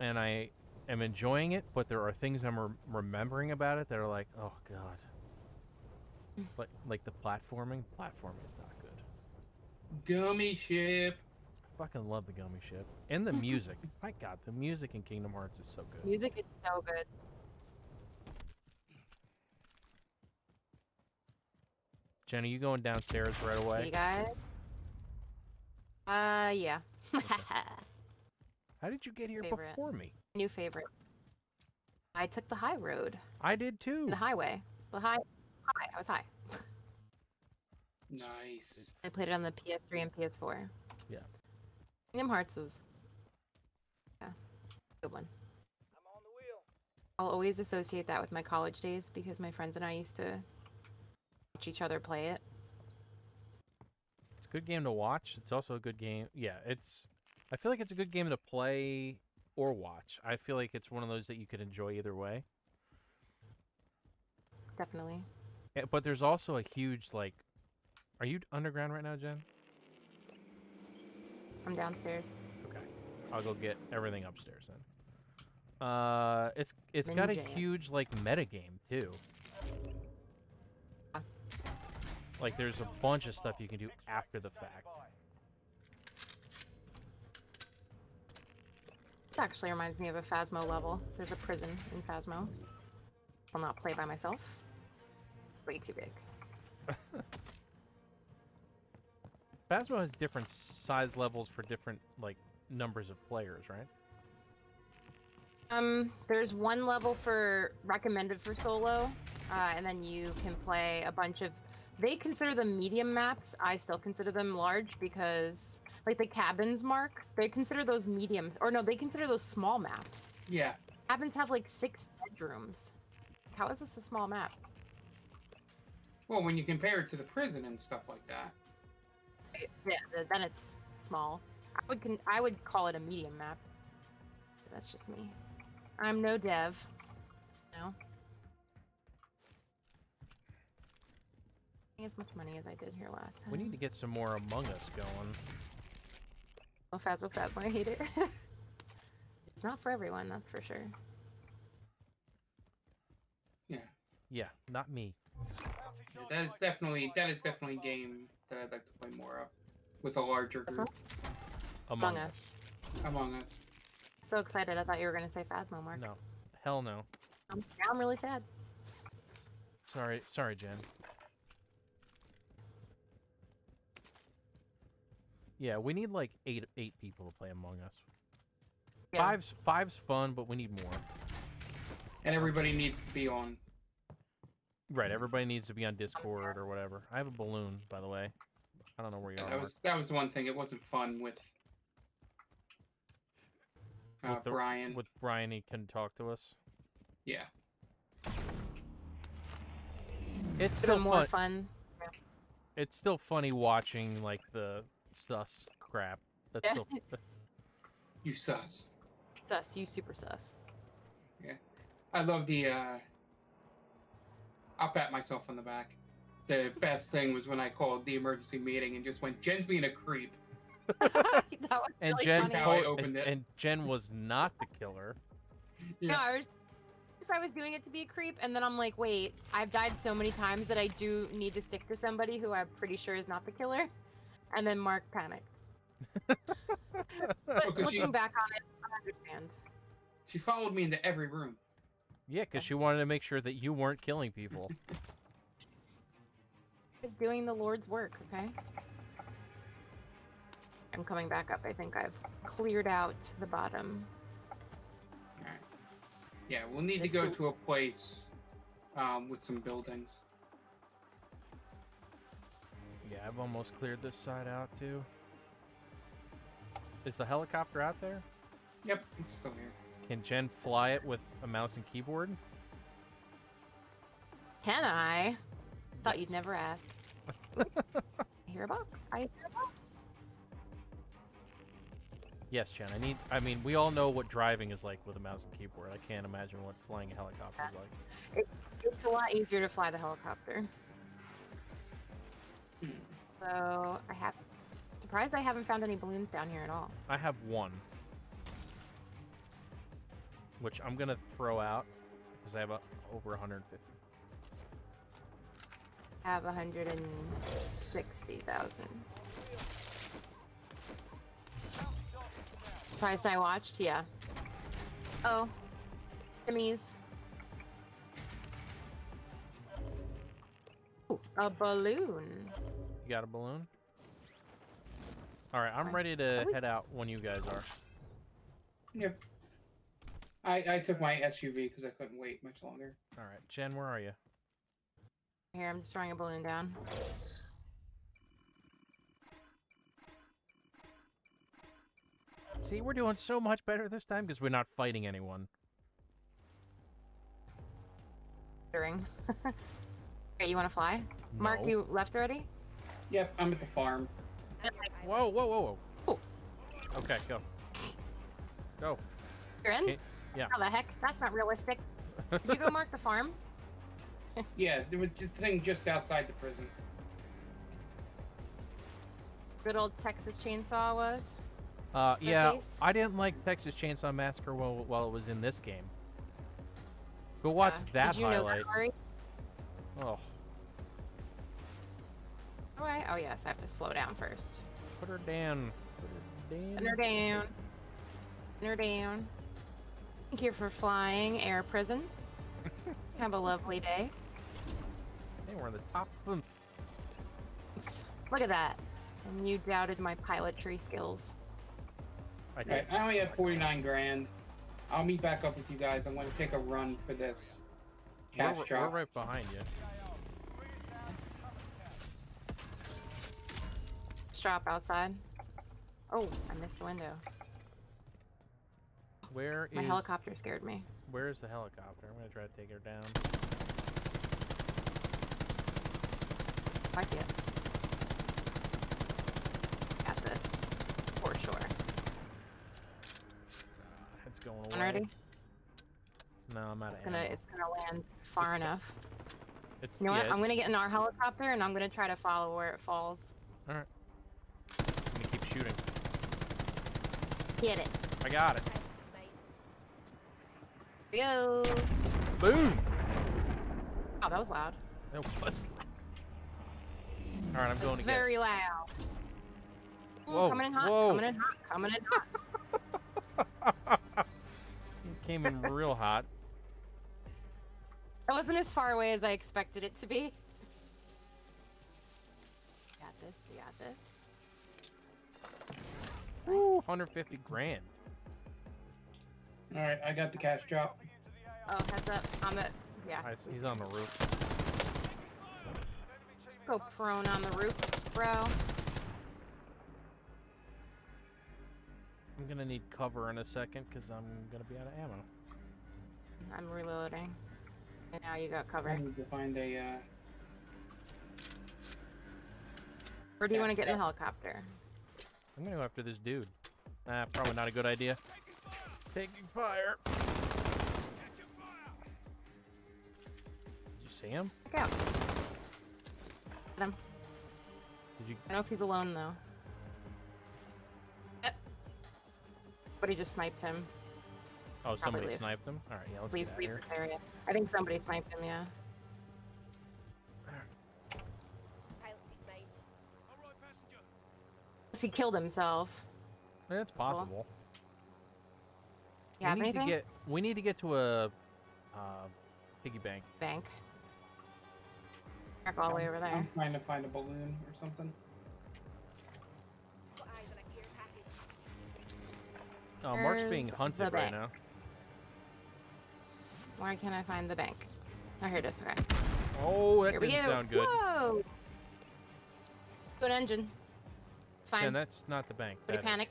And I am enjoying it, but there are things I'm rem- remembering about it that are like, oh god. like like the platforming. Platforming is not good. Gummy ship. I fucking love the gummy ship and the music. My god, the music in Kingdom Hearts is so good. Music is so good. Jenny, you going downstairs right away? you guys. Uh, yeah. How did you get here Favorite. before me? New favorite. I took the high road, I did too. the highway, the high. High. I was high. Nice. I played it on the PS3 and PS4. Yeah. Kingdom Hearts is yeah, good one. I'll always associate that with my college days because my friends and I used to watch each other play it. It's a good game to watch. It's also a good game. Yeah, it's. I feel like it's a good game to play or watch. I feel like it's one of those that you could enjoy either way. Definitely. Eh, But there's also a huge like. Are you underground right now, Jen? I'm downstairs. Okay, I'll go get everything upstairs then. Uh, it's it's got a Ninja. huge like meta game too. Ah. Like there's a bunch of stuff you can do after the fact. This actually reminds me of a Phasmo level. There's a prison in Phasmo. I'll not play by myself. Way too big. Phasmo has different size levels for different like numbers of players, right? Um, there's one level for recommended for solo, uh, and then you can play a bunch of. They consider them medium maps. I still consider them large because, like the cabins, Mark. They consider those medium, or no, they consider those small maps. Yeah. Cabins have like six bedrooms. How is this a small map? Well, when you compare it to the prison and stuff like that. Yeah, then it's small. I would con- I would call it a medium map. That's just me. I'm no dev. No. As much money as I did here last time. We need to get some more Among Us going. Oh, Phasmo, Phasmo, I hate it. it's not for everyone, that's for sure. Yeah. Yeah, not me. Yeah, That is definitely that is definitely game that I'd like to play more of with a larger group. Among, Among Us. Us. Among Us. So excited, I thought you were gonna say Phasmo, Mark. No, hell no. I'm, I'm really sad. Sorry, sorry, Jen. Yeah, we need like eight eight people to play Among Us. Yeah. Five's five's fun, but we need more. And everybody needs to be on. Right, everybody needs to be on Discord or whatever. I have a balloon, by the way. I don't know where you Yeah, are. that was that was one thing. It wasn't fun with uh, With the- Brian. With Brian, he can talk to us. yeah. It's It's still been more fun. fun. It's still funny watching like the sus crap. That's Yeah. still. You sus. Sus, you super sus. Yeah, I love the. uh I'll pat myself on the back. The best thing was when I called the emergency meeting and just went, "Jen's being a creep." that was and really Jen funny. Told- opened and, it. and Jen was not the killer. No, I was, because I was doing it to be a creep, and then I'm like, wait, I've died so many times that I do need to stick to somebody who I'm pretty sure is not the killer. And then Mark panicked. but Because she- looking back on it, I understand. She followed me into every room. Yeah, because she wanted to make sure that you weren't killing people. Is doing the Lord's work, okay? I'm coming back up. I think I've cleared out the bottom. All right. Yeah, we'll need to go to a place um, with some buildings. yeah, I've almost cleared this side out too. Is the helicopter out there? Yep, it's still here. Can Jen fly it with a mouse and keyboard? Can I? Thought you'd never ask. Ooh, I hear a box. I hear a box. Yes, Jen. I need. I mean, we all know what driving is like with a mouse and keyboard. I can't imagine what flying a helicopter is like. It's it's a lot easier to fly the helicopter. Hmm. So I have surprised I haven't found any balloons down here at all. I have one, which I'm gonna throw out because I have a, over 150. I have 160,000. Surprised I watched? Yeah. Oh. Enemies. Ooh, a balloon. You got a balloon? All right, I'm ready to head out when you guys are. Yep. I I took my SUV because I couldn't wait much longer. All right, Jen, where are you? Here, I'm just throwing a balloon down. See, we're doing so much better this time because we're not fighting anyone. Ring. okay, you want to fly? Mark, you left already? Yep, I'm at the farm. Whoa, whoa, whoa, whoa. Okay, go. Go. You're in? Okay, yeah. How the heck? That's not realistic. Did you go mark the farm? Yeah, there was the thing just outside the prison. Good old Texas Chainsaw was. Uh, yeah, face? I didn't like Texas Chainsaw Massacre while, while it was in this game. Go watch Yeah. that Did you highlight. know that? Oh, Oh, I, oh yes, I have to slow down first. put her down. Put her down. Put her down. down. Put her down. Thank you for flying, Air Prison. have a lovely day. Hey, we're in the top fünf. Look at that. And you doubted my pilotry skills. I did. I only have 49 grand. I'll meet back up with you guys. I'm going to take a run for this We're, cash we're drop. right behind you. Drop outside. Oh, I missed the window. Where is My helicopter scared me. Where is the helicopter? I'm gonna try to take her down. I see it. Got this. For sure. Uh, it's going away. One ready? No, I'm out It's of gonna ammo. it's gonna land far It's- enough. It's You know what? I'm gonna get in our helicopter and I'm gonna try to follow where it falls. All right. Let me keep shooting. Get it. I got it. Go. Boom. Oh, that was loud. That was. All right, I'm going to very loud. Ooh, Whoa, coming in hot. whoa. Coming in hot. Coming in hot. It came in real hot. It wasn't as far away as I expected it to be. Got this. We got this. Nice. 150 grand. All right, I got the cash drop. Oh, heads up. I'm at. Yeah. I s- he's on the roof. Go prone on the roof, bro. I'm gonna need cover in a second because I'm gonna be out of ammo. I'm reloading. And now you got cover. I cover. need to find a. Uh, Or do you Yeah, want to get in the helicopter? I'm gonna go after this dude. Ah, probably not a good idea. Taking fire. Did you see him? Check out. Get him. Did you? I don't know if he's alone though. Yep. But he just sniped him. Oh, somebody leave. sniped him. All right, yeah, let's Please get out of leave here. this area. I think somebody sniped him. Yeah. He killed himself. That's well. Possible. You have we need anything? to get. We need to get to a uh, piggy bank. Bank. Mark all the way over there. I'm trying to find a balloon or something. Oh, Mark's being hunted right bank? now. Where can I find the bank? Oh, here it is. Okay. Oh, that here didn't go. sound good. Whoa! Good engine. It's fine. And that's not the bank. Pretty that is.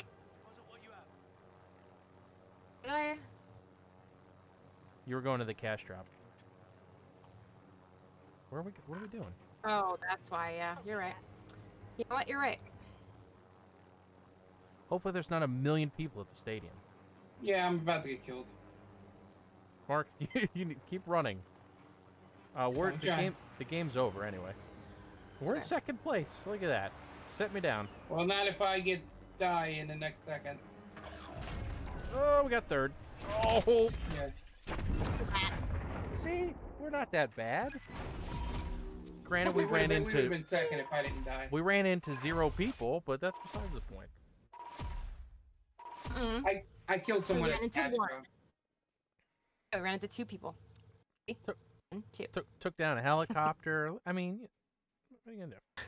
Panic. Did I? You were going to the cash drop. Where are we? What are we doing? Oh, that's why. Yeah, you're right. You know what? You're right. Hopefully, there's not a million people at the stadium. Yeah, I'm about to get killed. Mark, you, you keep running. Uh, we're the game. The game's over anyway. We're in second place. Look at that. Set me down. Well, not if I get die in the next second. Oh, we got third. Oh, Yeah. see, we're not that bad. Granted, we would've ran been, We into been second if I didn't die. we ran into zero people, but that's besides the point. Mm. I killed someone We ran into Castro. one. I ran into two people. Took- One, two. Took took down a helicopter. I mean, what are you gonna do?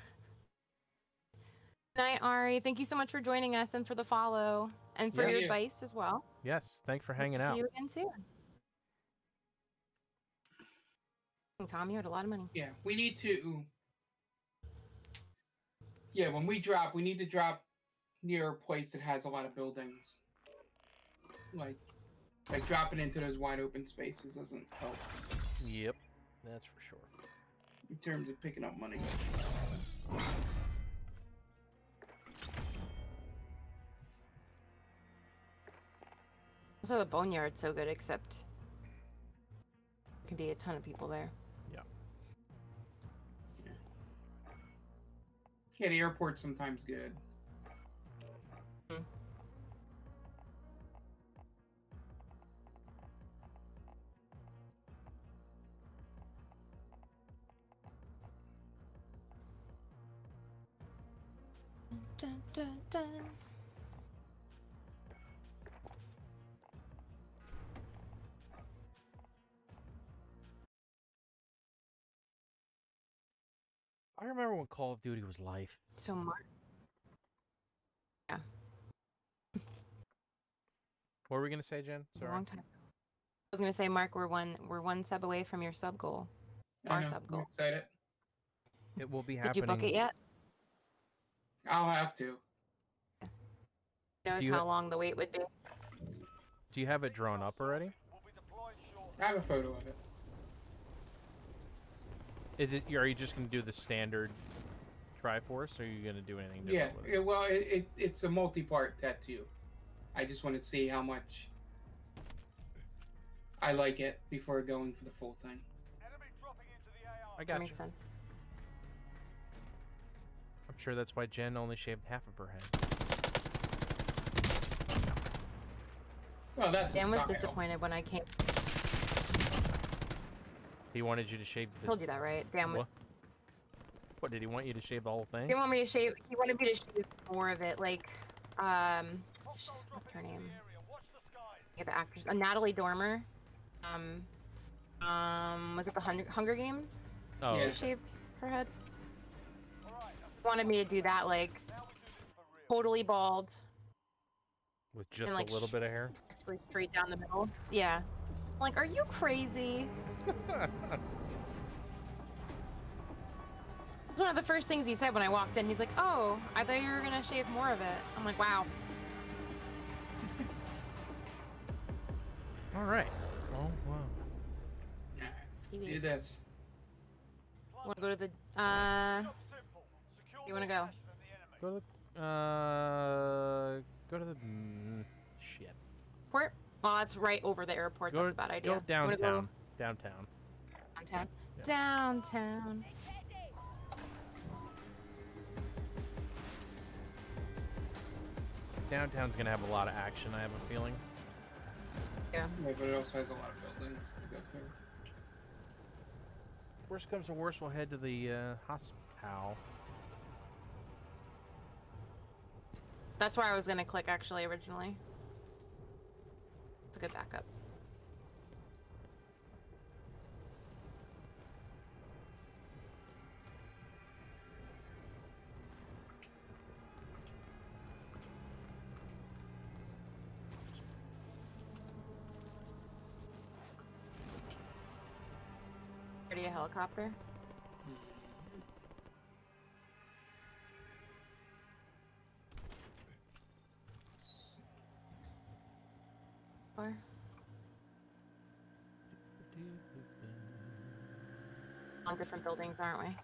Good night, Ari. Thank you so much for joining us and for the follow and for Yeah. your Yeah. advice as well. Yes, thanks for hanging out. See you again soon. Tom, you had a lot of money. Yeah, we need to. Yeah, when we drop, we need to drop near a place that has a lot of buildings. Like, like dropping into those wide open spaces doesn't help Yep, that's for sure. in terms of picking up money. Also, the boneyard's so good, except there can be a ton of people there. Yeah, the airport's sometimes good. Remember when Call of Duty was life. So Mark, Yeah. What were we gonna say, Jen? it's a long time. I was gonna say, Mark, we're one we're one sub away from your sub goal. I Our know, sub I'm goal. excited. It will be happening. Did you book it yet? I'll have to. Knows you how ha- long the wait would be. Do you have it drawn up already? Will be deployed shortly. I have a photo of it. Is it? Are you just gonna do the standard Triforce, or are you gonna do anything Yeah, different with it? well, it, it, it's a multi-part tattoo. I just want to see how much I like it before going for the full thing. Enemy dropping into the AO. I That got you. makes sense. I'm sure that's why Jen only shaved half of her head. Well, that's a was disappointed when I came. He wanted you to shave. The, told you that, right? Was. what? what did he want you to shave the whole He thing? didn't want me to shave. He wanted me to shave more of it, like, um, what's her name? the area. Watch the skies. Yeah, the actress, uh, Natalie Dormer. Um, um, was it the Hunger, Hunger Games? Oh, Yeah. She shaved her head. All right, that's He wanted me to do that, like, now we do this for real. totally bald, with just like, a little bit of hair. actually straight down the middle. Yeah. I'm like, are you crazy? It's one of the first things he said when I walked in. He's like, "Oh, I thought you were gonna shave more of it." I'm like, "Wow." All right. Oh wow. Yeah, let's TV. do this. Want to go to the? Uh, Job simple. Secure you wanna go? possession of the enemy. Go to the. Uh. Go to the. Mm, shit. port. Well, that's right over the airport. Go, that's a bad idea. go downtown. Downtown. downtown. Yeah. Downtown. Downtown's gonna have a lot of action. I have a feeling. Yeah. Yeah, but it also has a lot of buildings to go through. Worst comes to worst, we'll head to the uh, hospital. That's where I was gonna click actually originally. It's a good backup. Ready a helicopter? Or on different buildings, aren't we?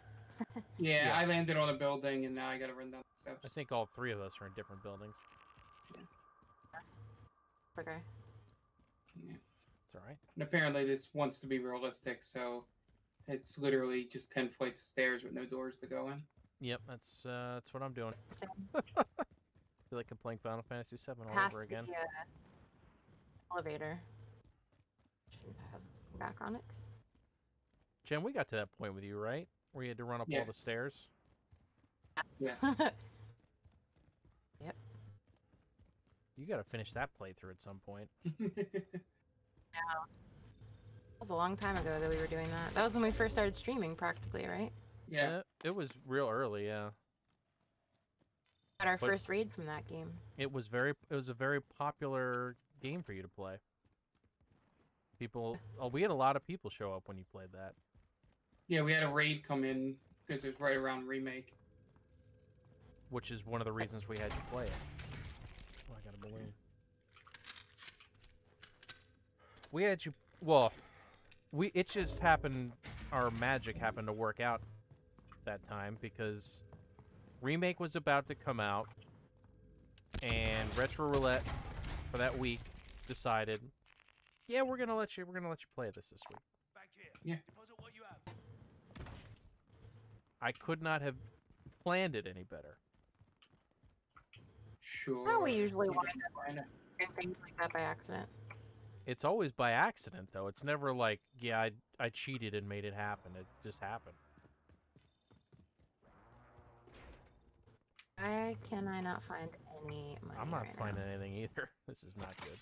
Yeah, Yeah. I landed on a building and now I gotta run down the steps. I think all three of us are in different buildings. Okay. Yeah. It's all right. And apparently, this wants to be realistic, so it's literally just ten flights of stairs with no doors to go in. Yep, that's uh, that's what I'm doing. Same. feel like I'm playing Final Fantasy VII all Past over again. the uh, elevator. Shouldn't have back on it. Jen, we got to that point with you, right? Where you had to run up Yeah. all the stairs. Yes. yep. You got to finish that playthrough at some point. That was a long time ago that we were doing that. That was when we first started streaming, practically, right? yeah. Uh, it was real early, yeah. Got our But- first raid from that game. It was very it was a very popular game for you to play. People oh, we had a lot of people show up when you played that. Yeah, we had a raid come in because it was right around remake. which is one of the reasons we had you play it. Oh, I got a balloon. We had you. Well, we it just happened. Our magic happened to work out that time because remake was about to come out, and retro roulette for that week decided, yeah, we're gonna let you. We're gonna let you play this this week. Back here. Yeah. Deposit what you have. I could not have planned it any better. Sure. Well, we usually Yeah, wind up kinda. doing things like that by accident. It's always by accident, though. It's never like, yeah, I, I cheated and made it happen. It just happened. Why can I not find any money? I'm not right finding Now? anything either. This is not good.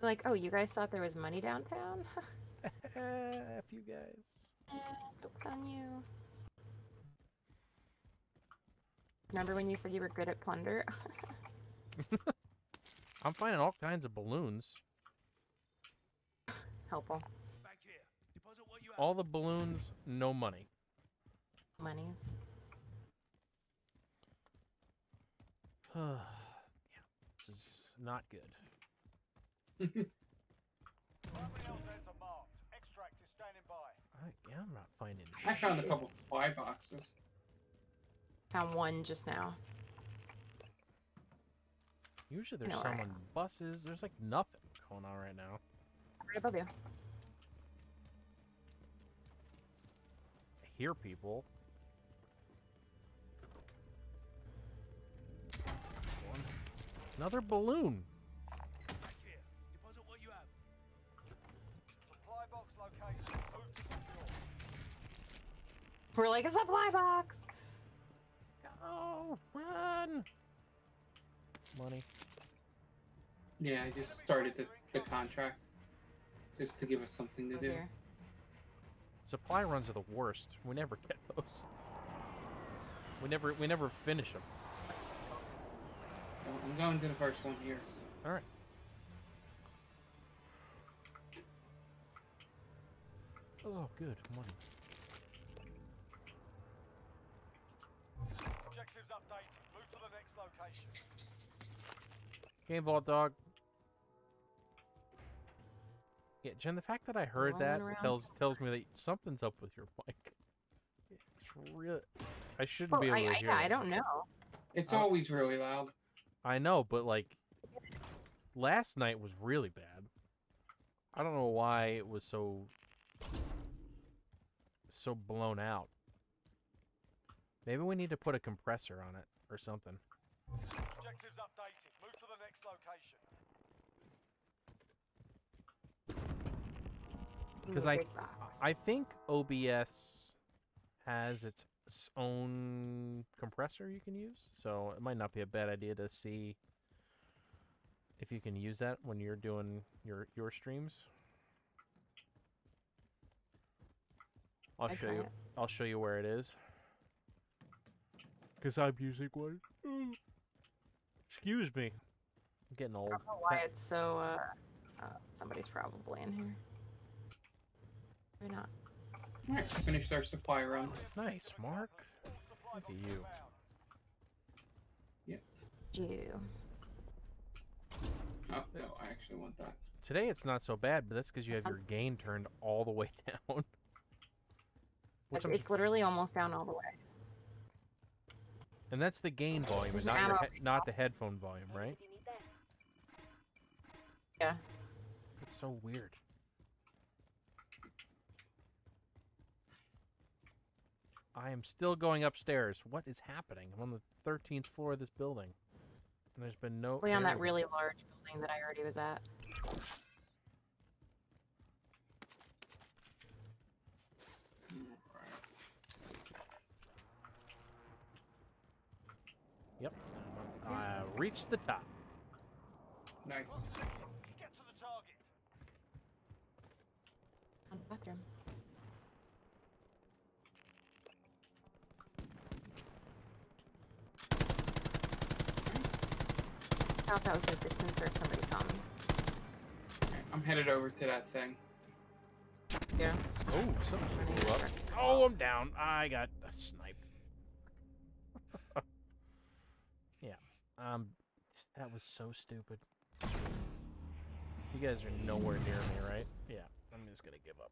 Like, oh, you guys thought there was money downtown? F you guys. Eh, Joke's on you. Remember when you said you were good at plunder? I'm finding all kinds of balloons. Helpful. Back here. Deposit what you have. All the balloons, no money. Monies. yeah, this is not good. Primary LZs are marked. Extract is standing by. I, yeah, I'm not finding. I found a shit. couple supply boxes. Found one just now. Usually there's know some where on buses. There's like nothing going on right now. Right above you. I hear people. Another balloon. Back here. Deposit what you have. Supply box location. Move to secure. We're like a supply box. Go! Run! Money. Yeah, I just started the, the contract just to give us something to do. here? Supply runs are the worst. We never get those. We never we never finish them. So I'm going to the first one here. All right. Oh, good money. Objectives update. Move to the next location. Game Vault Dog. Yeah, Jen, the fact that I heard Rolling that around. tells tells me that something's up with your mic. It's real. I shouldn't Well, be able I, to I, hear. yeah, I don't know. It's Uh, always really loud. I know, but like last night was really bad. I don't know why it was so so blown out. Maybe we need to put a compressor on it or something. Objectives updated. Move to the next location. Because I big th- I think OBS has its s- own compressor you can use, so it might not be a bad idea to see if you can use that when you're doing your your streams. I'll I'd show you. it. I'll show you where it is. Cause I'm using one. Excuse me. I'm getting old. I don't know why it's so. Uh, uh, somebody's probably in here. Maybe not. Alright, finished our supply run. Nice, Mark. Look at you. found. Jew. Oh, no, I actually want that. Today it's not so bad, but that's because you have uh-huh. your gain turned all the way down. Which It's, I'm, literally almost down all the way. And that's the gain volume, and not your he- not the headphone volume, right? Yeah. It's so weird. I am still going upstairs. What is happening? I'm on the 13th floor of this building. And there's been no. Way on that really large building that I already was at. Yep. I uh, reached the top. Nice. Get to the target. On the bathroom. I thought that was a distance or if somebody saw me. Alright, I'm headed over to that thing. Yeah. Oh, something blew up. Oh, I'm down. I got sniped. yeah. Um, that was so stupid. You guys are nowhere near me, right? Yeah. I'm just gonna give up.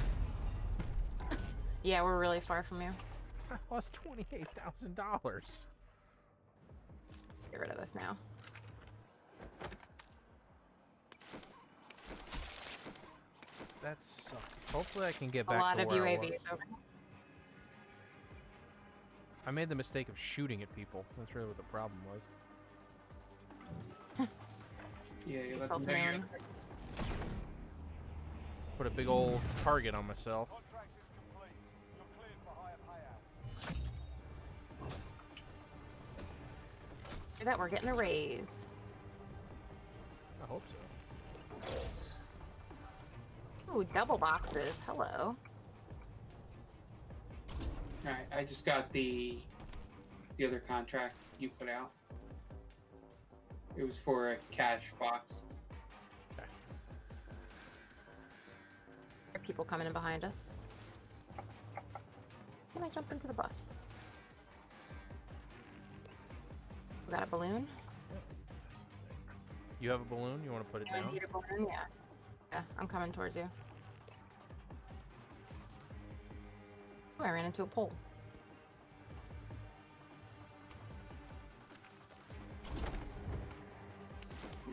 Yeah, we're really far from you. I lost twenty-eight thousand dollars. Get rid of this now. That sucks. Hopefully, I can get A back lot to of where I UAVs was. over. I made the mistake of shooting at people. That's really what the problem was. Yeah, you let Yourself them know you in. got- Put a big old target on myself. Contract is complete. You're cleared for higher payout. Hear that? We're getting a raise. I hope so. Ooh, double boxes. Hello. Alright, I just got the the other contract you put out. It was for a cash box. Okay. Are people coming in behind us. Can I jump into the bus? We got a balloon? You have a balloon? You want to put it You down? need a balloon? Yeah. Yeah, I'm coming towards you. Ooh, I ran into a pole.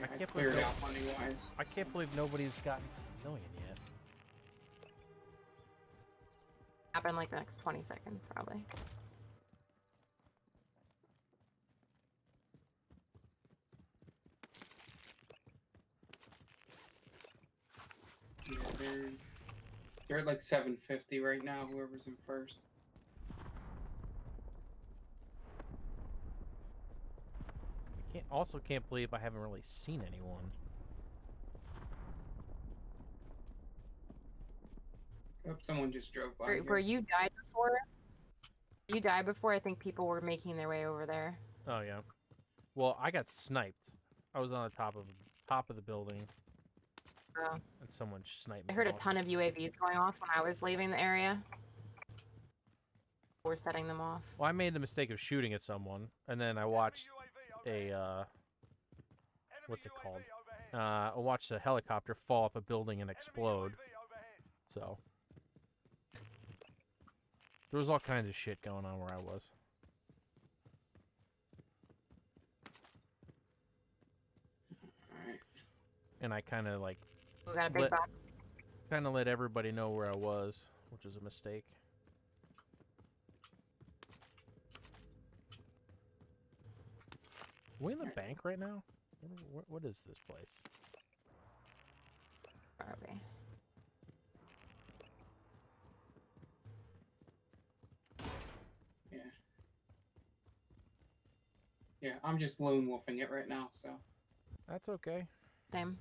I I can't cleared believe- out. I can't believe nobody's gotten to a million yet. Happen like the next 20 seconds, probably. Yeah, they're they're at like 750 right now. Whoever's in first. I can't. Also, can't believe I haven't really seen anyone. If someone just drove by. Where, here. where you died before? You died before, I think people were making their way over there. Oh yeah. Well, I got sniped. I was on the top of top of the building, Oh. and someone sniped I me. heard a ton of UAVs going off when I was leaving the area. We're setting them off. Well, I made the mistake of shooting at someone, and then I watched UAV a uh, Enemy what's it UAV called? uh, I watched a helicopter fall off a building and explode. So there was all kinds of shit going on where I was. And I kind of like We got a big Let- box. kind of let everybody know where I was, which is a mistake. we in the bank right now? What, what, what is this place? Where are we? Yeah. Yeah, I'm just lone wolfing it right now. So That's okay. Same.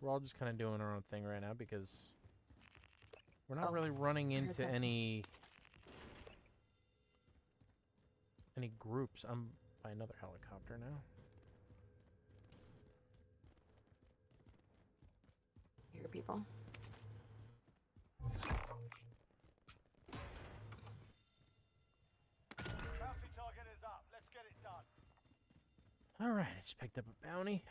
We're all just kind of doing our own thing right now because we're not Oh, really running into any any groups. I'm by another helicopter now. Here, people. Bounty target is up. Let's get it done. All right, I just picked up a bounty.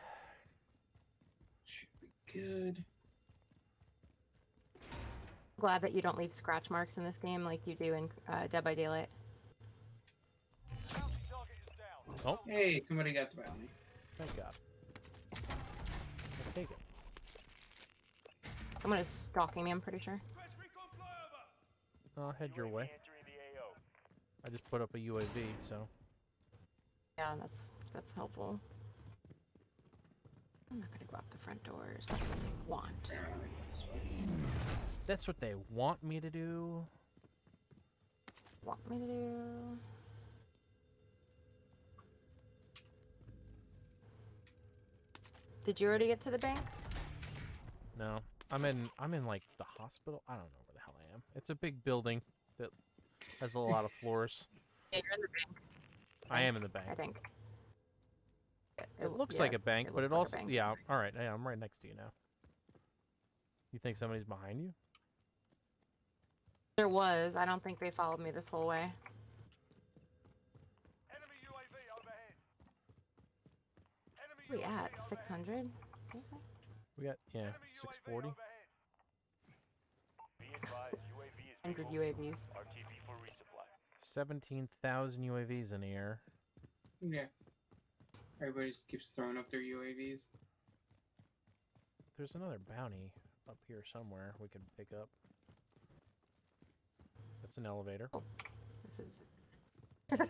Should be good. Glad that you don't leave scratch marks in this game like you do in uh, Dead by Daylight. Oh, Hey, somebody got the bounty. thank God. Yes. Take it. Someone is stalking me, I'm pretty sure. I'll head your way. I just put up a UAV, so Yeah, that's that's helpful. I'm not gonna go out the front doors. That's what they want. that's what they want me to do. Want me to do? Did you already get to the bank? No, I'm in. I'm in like the hospital. I don't know where the hell I am. It's a big building that has a lot of floors. Yeah, you're in the bank. I am in the bank. I think. It looks like a bank, it but it looks also like a bank. yeah. All right, yeah, I'm right next to you now. You think somebody's behind you? There was. I don't think they followed me this whole way. Enemy UAV overhead. Enemy we UAV at? 600? Seriously? We got yeah, Enemy six UAV forty. overhead. 100 UAVs. Seventeen thousand UAVs in the air. Yeah. Everybody just keeps throwing up their UAVs. There's another bounty up here somewhere we could pick up. That's an elevator. Oh, this is. How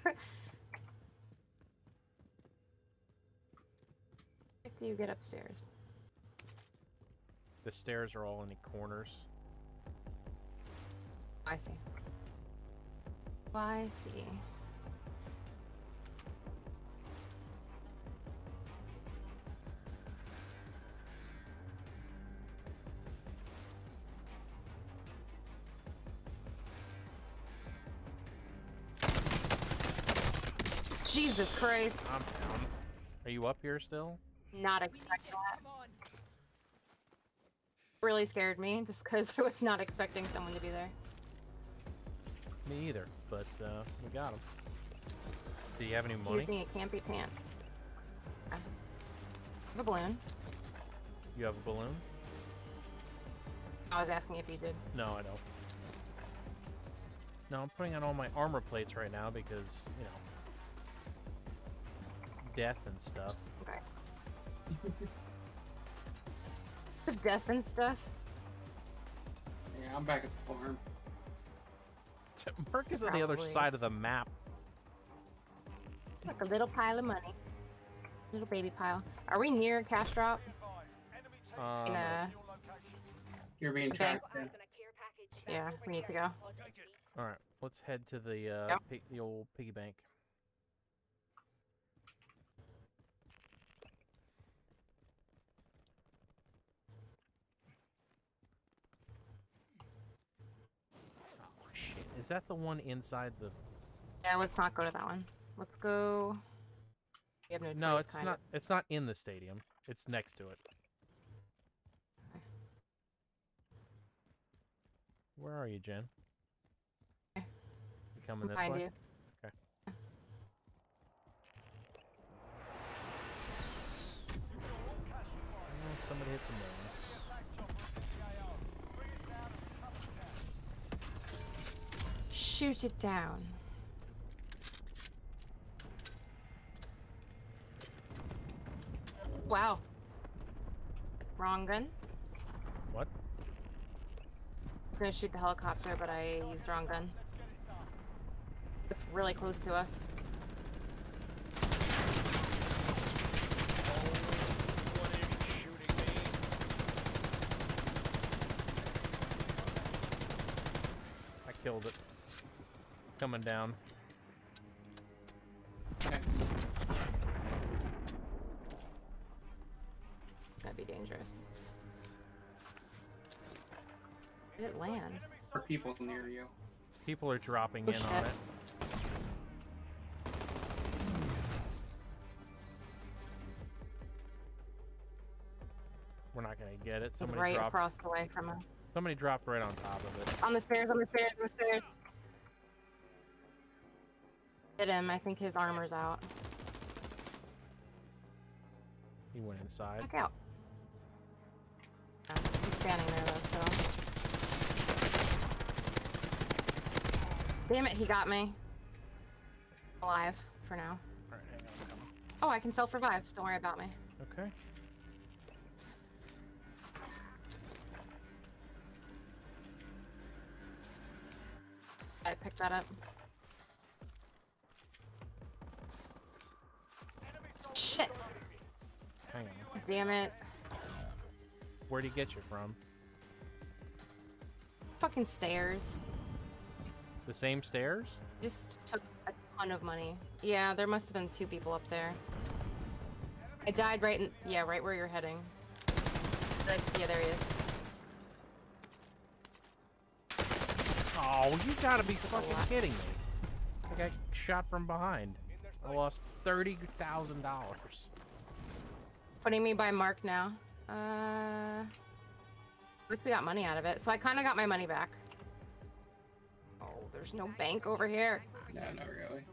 do you get upstairs? The stairs are all in the corners. I see. I see. Jesus Christ. I'm down. Are you up here still? Not expecting that. Really scared me just because I was not expecting someone to be there. Me either, but uh, we got him. Do you have any money? being a campy pants. I have a balloon. You have a balloon? I was asking if you did. No, I don't. No, I'm putting on all my armor plates right now because, you know, death and stuff. Okay. the death and stuff. Yeah, I'm back at the farm. Mark is on the other side of the map. Like a little pile of money. Little baby pile. Are we near cash drop? Um, In a... You're being Okay. tracked. down. Yeah, we need to go. all right, let's head to the uh, Yep. the old piggy bank. Oh shit! Is that the one inside the? Yeah, let's not go to that one. Let's go. We have no No, it's not. of. It's not in the stadium. It's next to it. Okay. Where are you, Jen? Okay. You coming this way? you. Okay. Oh, somebody hit the moon. Shoot it down. Wow. Wrong gun. What? I was gonna shoot the helicopter, but I used wrong gun. It's really close to us. I killed it. Coming down. Nice. That'd be dangerous. Did it land? For people near you. People are dropping Oh, in on it. We're not gonna get it. It's Somebody right dropped. across the way from us. Somebody dropped right on top of it. On the stairs, on the stairs, on the stairs. Hit him. I think his armor's out. He went inside. Back out. Yeah, he's standing there though, so. Damn it, he got me. Alive for now. Alright, hang on. I'm coming. Oh, I can self revive. Don't worry about me. Okay. I picked that up. Shit. Hang on. Damn it. Where'd he get you from? Fucking stairs. The same stairs? Just took a ton of money. Yeah, there must have been two people up there. I died right in. Yeah, right where you're heading. Like, yeah, there he is. Oh, you gotta be fucking kidding me. I got shot from behind. I lost thirty thousand dollars. Putting me by Mark now. Uh, at least we got money out of it. So I kind of got my money back. Oh, there's no bank over here. No, not really.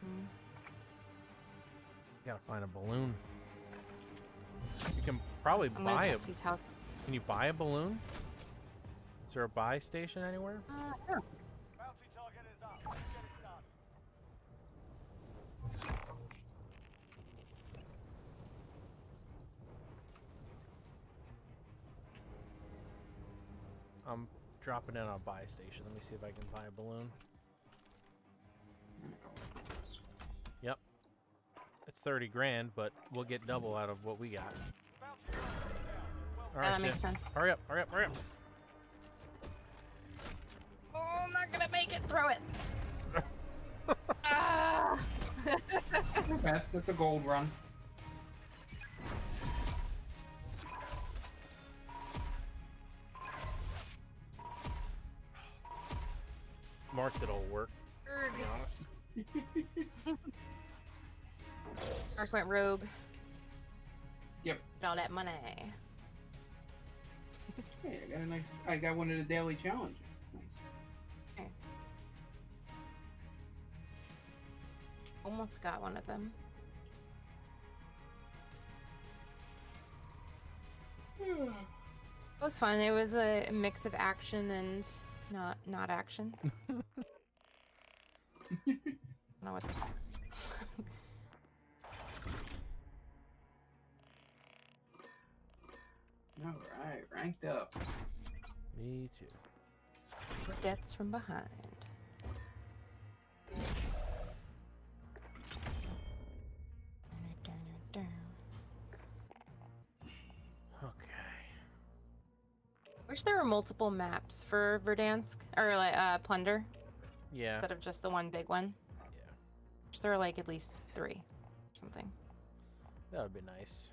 Hmm. Gotta find a balloon. You can probably I'm gonna buy a. check these houses. Can you buy a balloon? Is there a buy station anywhere? Uh, yeah. Bounty target is up. Let's get it done. I'm dropping in on a buy station. Let me see if I can buy a balloon. Yep. It's 30 grand, but we'll get double out of what we got. Bounty target is down. Well, All Yeah, right, that makes Jen. sense. Hurry up, hurry up, hurry up. Oh, I'm not gonna make it. Throw it. ah! That's, that's a gold run. Marked it'll work, to be honest. Mark went rogue. Yep. Got all that money. Hey, I got a nice. I got one of the daily challenges. Nice. Nice. Almost got one of them. It was fun. It was a mix of action and not not action. I don't know what. All right, ranked up. Me too. Deaths from behind. Wish there were multiple maps for Verdansk or like uh, Plunder Yeah. instead of just the one big one. Yeah. Wish there were like at least three, or something. That would be nice.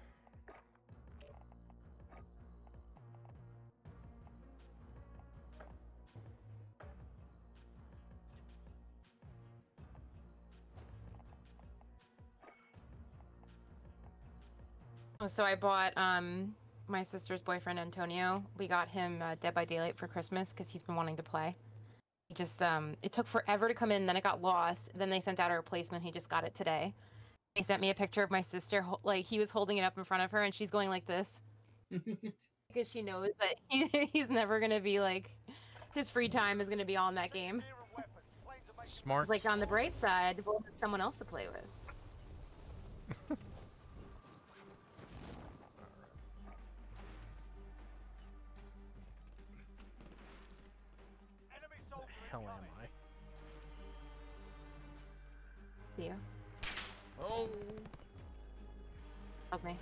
Oh, So I bought um my sister's boyfriend Antonio. We got him uh, Dead by Daylight for Christmas because he's been wanting to play. He just um it took forever to come in, then it got lost. Then they sent out a replacement. He just got it today. They sent me a picture of my sister, like he was holding it up in front of her, and she's going like this because she knows that he, he's never gonna be like his free time is gonna be all in that game. clear of weapons. Planes are making Smart. It's like on the bright side, we'll have someone else to play with. you. Oh. That was me.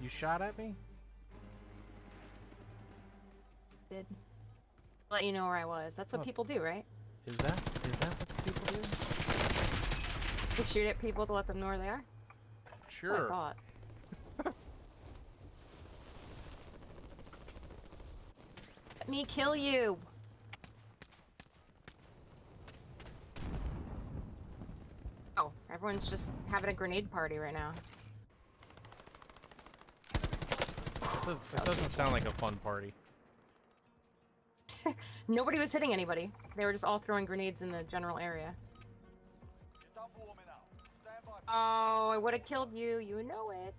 You shot at me? Did let you know where I was. That's what Oh. people do, right? Is that is that what people do? They shoot at people to let them know where they are. That's what I Sure. thought. Let me kill you. Oh, everyone's just having a grenade party right now. It does- That doesn't sound like a fun party. Nobody was hitting anybody. They were just all throwing grenades in the general area. You're done warming up. Stand by. Oh, I would have killed you. You know it.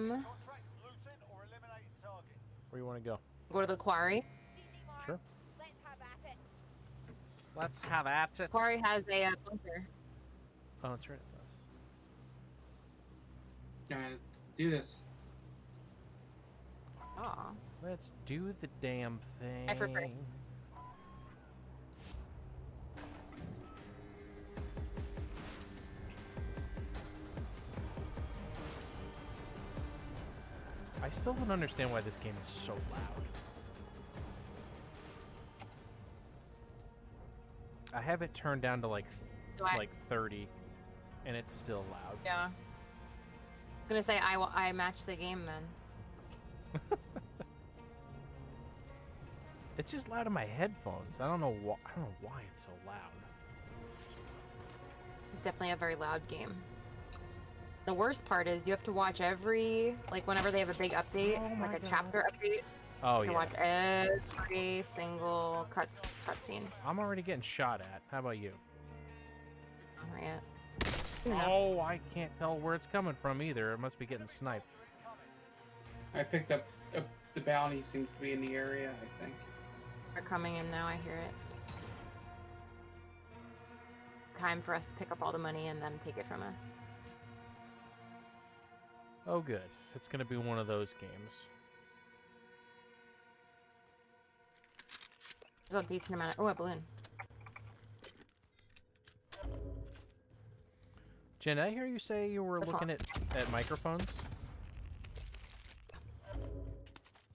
Um, Contract looting or eliminating targets. Where you want to go? go to the quarry. Sure. Let's have at it. Let's have at it. Quarry has a uh, bunker. Oh, that's right. It does. Let's do this. Aw. Let's do the damn thing. I for first. I still don't understand why this game is so loud. I have it turned down to like th- Do I- like 30 and it's still loud. Yeah. I'm gonna say I will. I match the game then. It's just loud in my headphones. I don't know why I don't know why it's so loud. It's definitely a very loud game. The worst part is you have to watch every like whenever they have a big update, Oh like a God. chapter update. Oh You yeah. watch every single cut cutscene. I'm already getting shot at. How about you? Not yet. Soon enough. Oh, I can't tell where it's coming from either. It must be getting sniped. I picked up, up the bounty. Seems to be in the area. I think. They're coming in now. I hear it. Time for us to pick up all the money and then take it from us. Oh good. It's gonna be one of those games. There's a decent amount. Of, oh, a balloon. Jen, I hear you say you were The phone. looking at, at microphones?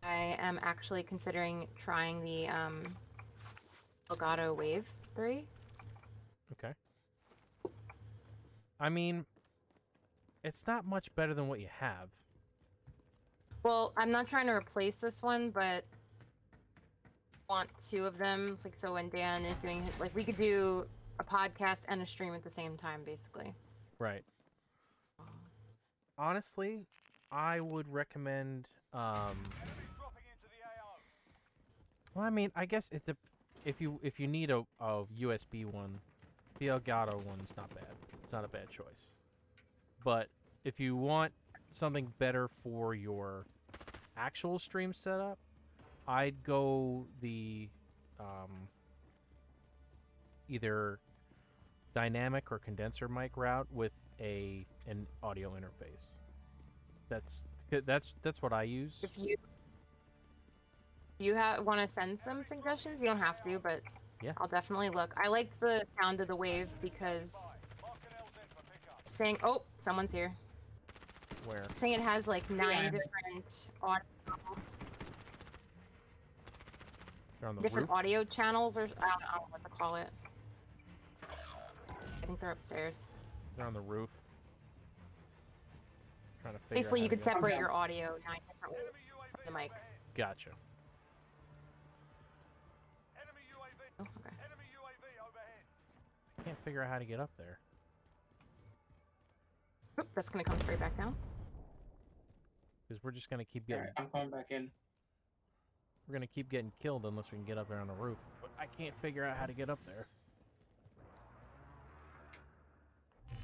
I am actually considering trying the um, Elgato Wave 3. Okay. I mean, it's not much better than what you have. Well, I'm not trying to replace this one, but I want two of them. It's like so when Dan is doing like we could do a podcast and a stream at the same time, basically. Right. Honestly, I would recommend. Um, Enemies dropping into the AO. well, I mean, I guess it. If you if you need a, a USB one, the Elgato one's not bad. It's not a bad choice. But if you want something better for your actual stream setup, I'd go the um, either dynamic or condenser mic route with a an audio interface. That's that's that's what I use. If you you ha- want to send some suggestions, you don't have to, but Yeah. I'll definitely look. I liked the sound of the wave because Marking L's in for pickup. saying, "Oh, someone's here," Where saying it has like nine Yeah. different audio, on the different roof. audio channels, or I don't, I don't know what to call it. I think they're upstairs. They're on the roof. Trying to figure Basically, out you could separate down. your audio nine different ways. Enemy UAV The mic. Gotcha. Enemy UAV. Oh, okay. Enemy UAV overhead. Can't figure out how to get up there. Oop, that's gonna come straight back down. Because we're just gonna keep getting right, I'm coming back in. we're gonna keep getting killed unless we can get up there on the roof. But I can't figure out how to get up there.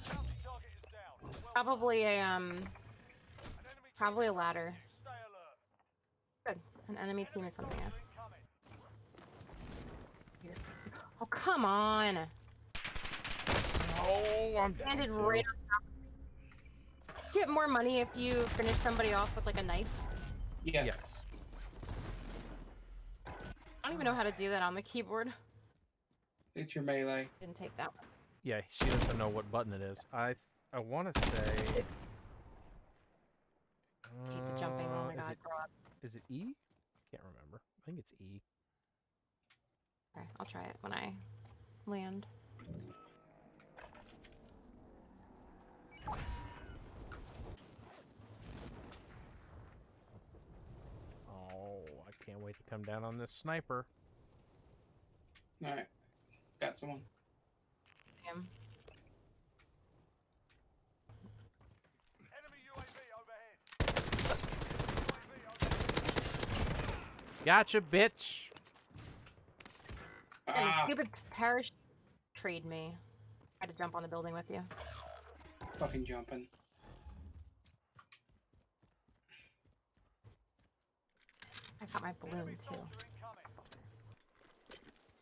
Bounty target is down. Well Probably a um, done. An enemy team probably a ladder. Good. An enemy team is something else. Here. Oh come on! Oh, I'm down. Landed right on top. Get more money if you finish somebody off with like a knife. Yes. Yes. I don't even know how to do that on the keyboard. It's your melee. Didn't take that one. Yeah, she doesn't know what button it is. I th- I want to say. Keep it jumping. Oh my Uh, is god, it grow up. is it E? Can't remember. I think it's E. Okay, I'll try it when I land. Oh, I can't wait to come down on this sniper. All right, got someone. See him. Enemy UAV overhead. Gotcha, bitch. And Ah, stupid parish trade me. Try to jump on the building with you. fucking jumping. I got my balloon too.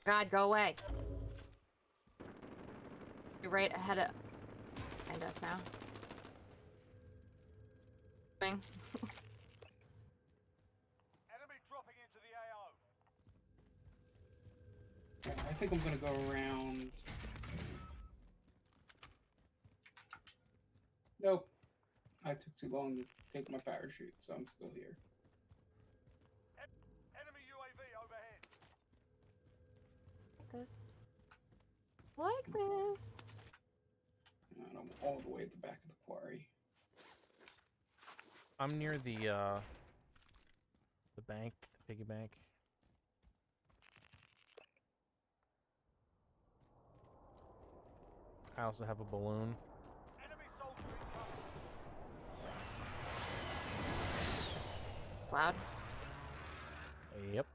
God, go away. You're right ahead of behind us now. Coming. Enemy dropping into the AO. I think I'm gonna go around. Nope. I took too long to take my parachute, so I'm still here. Enemy UAV overhead. Like this. Like this. And I'm all the way at the back of the quarry. I'm near the uh the bank, the piggy bank. I also have a balloon. Enemy soldier incoming. Loud. Yep.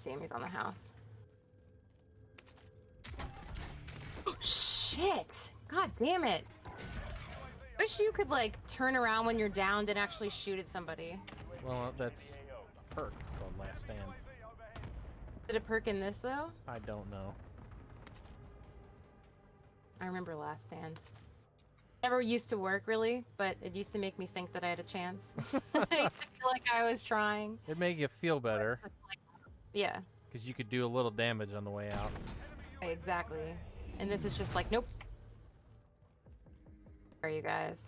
Sammy's on the house. Oh, shit! God damn it! Wish you could like turn around when you're downed and actually shoot at somebody. Well, uh, that's a perk. It's called Last Stand. Did a perk in this though? I don't know. I remember Last Stand. Never used to work really, but it used to make me think that I had a chance. I feel like I was trying. It made you feel better Yeah, because you could do a little damage on the way out. exactly. And this is just like, nope. Where are you guys?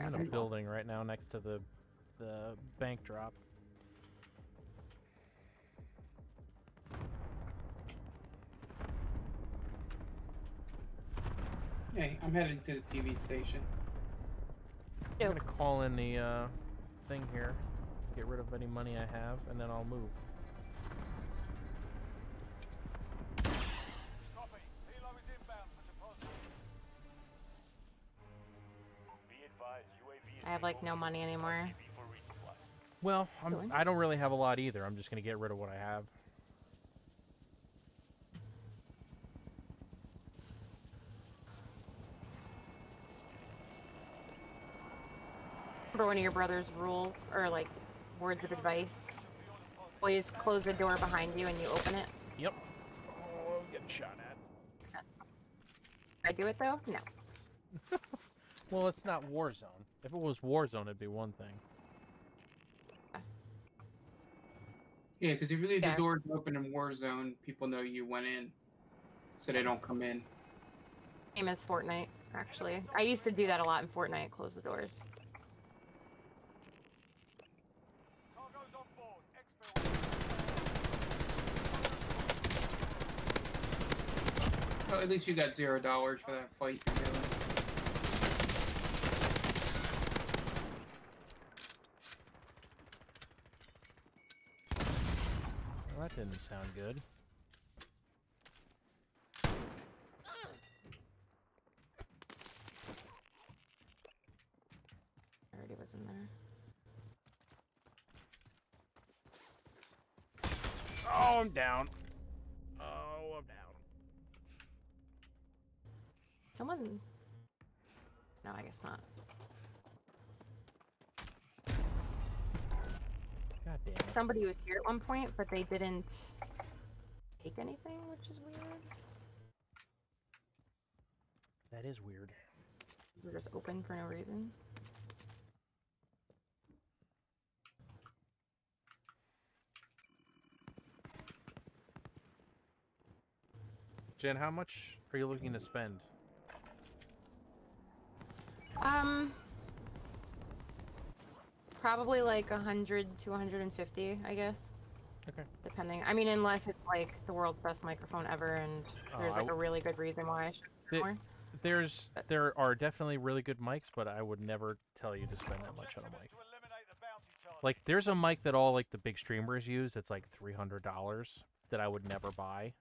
I'm in a building right now next to the the bank drop. Hey, I'm headed to the TV station. I'm gonna call in the uh, thing here, get rid of any money I have, and then I'll move. Copy. Helo is inbound for deposit. Be advised, UAV is I have like no money anymore. Well, I'm, Really? I don't really have a lot either. I'm just gonna get rid of what I have. Remember one of your brother's rules or like words of advice? Always close the door behind you and you open it. Yep. Oh, I'm getting shot at. Makes sense. Did I do it though? No. Well, it's not Warzone. If it was Warzone, it'd be one thing. Yeah, because if you leave Yeah. the doors open in Warzone, people know you went in, so they don't come in. Same as Fortnite, actually. I used to do that a lot in Fortnite. Close the doors. Exfil. Well, at least you got zero dollars for that fight. you're doing. Well, that didn't sound good. I already was in there. Oh, I'm down. Oh, I'm down. Someone. No, I guess not. God damn it. Somebody was here at one point, but they didn't take anything, which is weird. That is weird. They're just open for no reason. Jen, how much are you looking to spend? Um, probably like a hundred to 150, I guess. Okay. Depending. I mean, unless it's like the world's best microphone ever, and Oh, there's I like a really good reason why I should spend more. There's But- there are definitely really good mics, but I would never tell you to spend that much on a mic. to eliminate the bounty target. Like there's a mic that all like the big streamers use that's like three hundred dollars that I would never buy.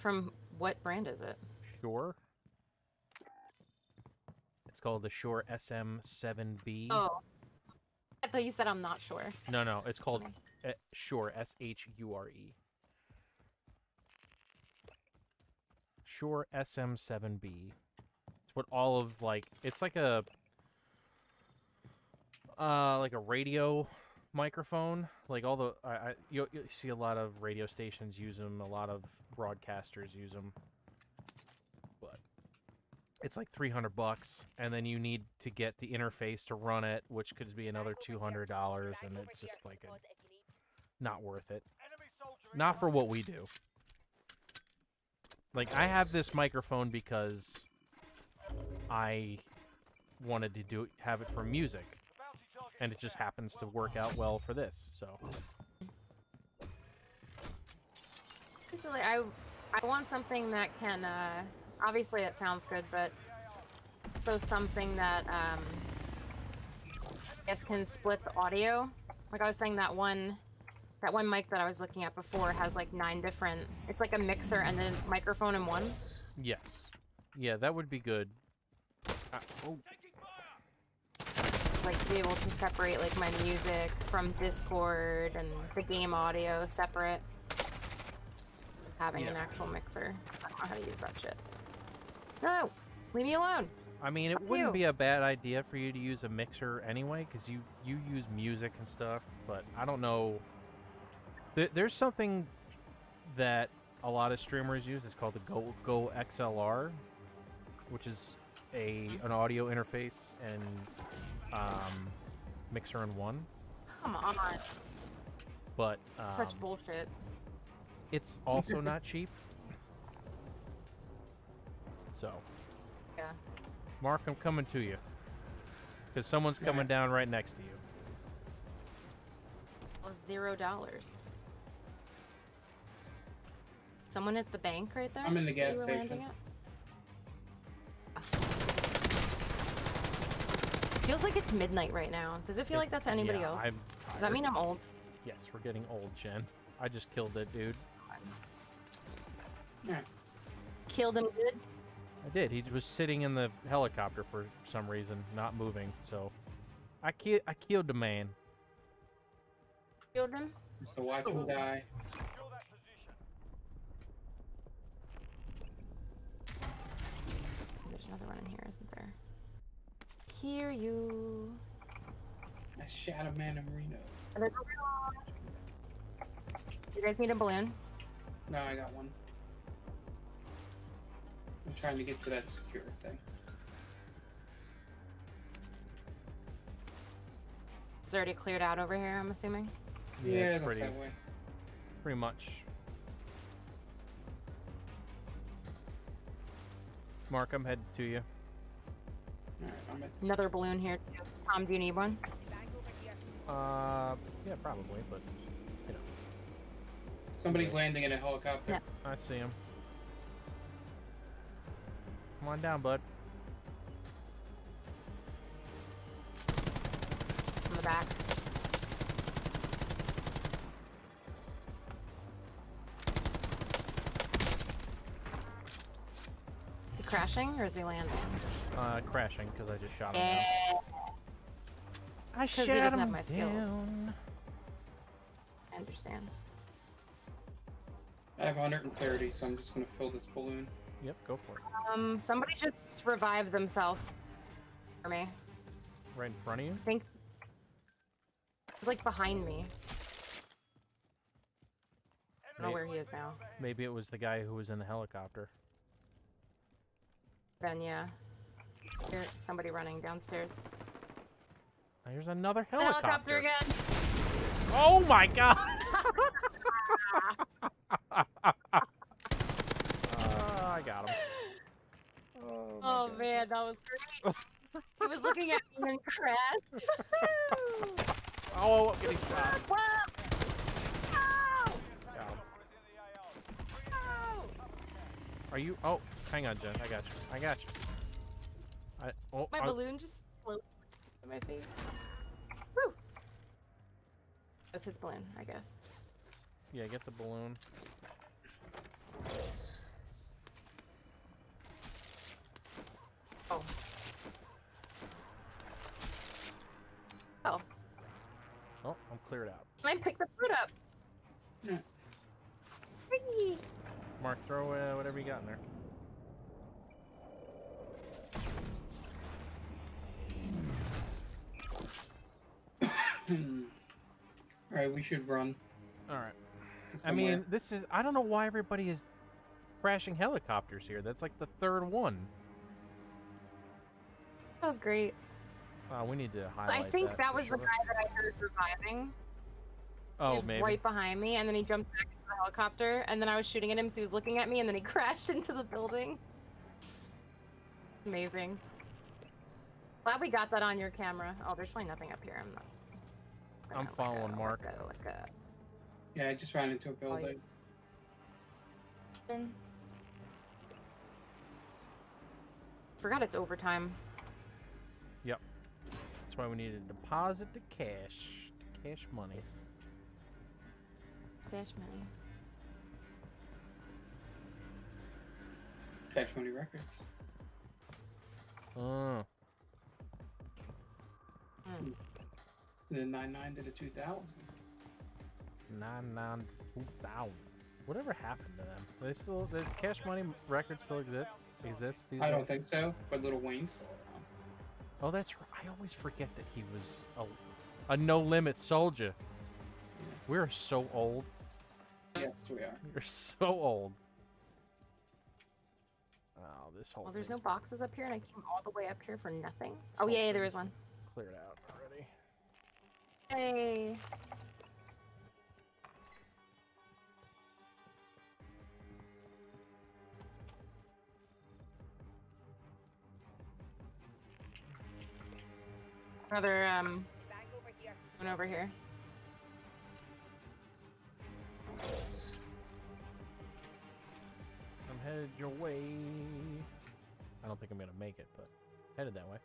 From what brand is it? Sure. It's called the Shure SM7B. Oh, I thought you said I'm not sure. No, no, it's called Okay. uh, Shure S H U R E. Shure SM7B. It's what all of like it's like a uh, like a radio microphone. Like all the, I, I you, you see a lot of radio stations use them. A lot of broadcasters use them. But it's like three hundred bucks, and then you need to get the interface to run it, which could be another two hundred dollars, and it's just like a, not worth it. Not for what we do. Like I have this microphone because I wanted to do it have it for music, and it just happens to work out well for this. So This is like I, I want something that can. Uh, obviously, that sounds good, but so something that um, I guess can split the audio. Like I was saying, that one, that one mic that I was looking at before has like nine different. It's like a mixer and then microphone in one. yes, yeah, that would be good. Uh, oh, Like to be able to separate like my music from Discord and the game audio separate. Having an actual mixer. I don't know how to use that shit. No, leave me alone. I mean, it Fuck wouldn't you. be a bad idea for you to use a mixer anyway, because you you use music and stuff. But I don't know. There, there's something that a lot of streamers use. It's called the Go Go XLR, which is a an audio interface and um, mixer in one. Come on, But um, such bullshit. it's also not cheap. So, Yeah. Mark, I'm coming to you. Because someone's coming Alright. down right next to you. Well, zero dollars. Someone at the bank right there. I'm in the gas you station. Feels like it's midnight right now. Does it feel It- like that to anybody yeah, else? I'm Does that mean I'm old? Yes, we're getting old, Jen. I just killed that dude. Yeah. Killed him good. I did. He was sitting in the helicopter for some reason, not moving. So, I ki- I killed the man. Killed him. Just to watch him die. secure. There's another one in here, isn't there? Hear you. I shot a man in Reno. There's. You guys need a balloon? No, I got one. I'm trying to get to that secure thing. It's already cleared out over here, I'm assuming. Yeah, it's it looks pretty, that way. pretty much. Mark, I'm headed to you. Alright, I'm at the Another balloon here. Tom, do you need one? Uh, yeah, probably, but you know. Somebody's landing in a helicopter. Yeah. I see him. Come on down, bud. On the back. Is he crashing or is he landing? Uh, crashing because I just shot him. Down. I he shot doesn't him have my skills. down. I understand. I have 130, so I'm just gonna fill this balloon. Yep, go for it. Um, somebody just revived themselves for me. Right in front of you. I think it's like behind me. I don't know where he is now. Maybe it was the guy who was in the helicopter. Then yeah. Here, somebody running downstairs. Here's another helicopter. helicopter again. Oh my god! Uh, I got him. Oh, my Oh God. Man, that was great. he was looking at me and crashed. Oh, I'm getting shot. Whoa! Ow! Got him. Are you? Oh, hang on, Jen. I got you. I got you. I. Oh, My I- balloon just floated in my face. Woo! That's his balloon, I guess. Yeah, get the balloon. Oh. Oh. Oh, I'm cleared out. Can I pick the fruit up? Yeah. Whee! Mark, throw uh, whatever you got in there. All right, we should run. All right. I mean, this is. I don't know why everybody is crashing helicopters here. That's like the third one. That was great. Uh, we need to highlight. I think that. that for was the guy that I heard reviving. he Oh, was maybe. right behind me, and then he jumped back into the helicopter, and then I was shooting at him, so he was looking at me, and then he crashed into the building. Amazing. Glad we got that on your camera. Oh, there's really nothing up here. I'm not. I'm gonna look following at- Mark. look at- look at- yeah, I just ran into a Oh, yeah. building. Forgot it's overtime. That's why we need to deposit the cash. The cash money. Nice. Cash money. Cash Money Records. Uh, Mm. The 99 to the 2000. nine nine two thousand. Whatever happened to them? They still. Does Cash Money Records still exist? Exist these I don't days? think so, but Lil Wayne's still around. Oh, that's right. I always forget that he was a, a no limit soldier. We're so old. Yes, we are. We're so old. Oh, this whole Well, there's no boxes up here, and I came all the way up here for nothing. Oh whole yeah, yeah, there thing's is one. cleared out already. Hey. Another um one over here. I'm headed your way. I don't think I'm gonna make it, but headed that way.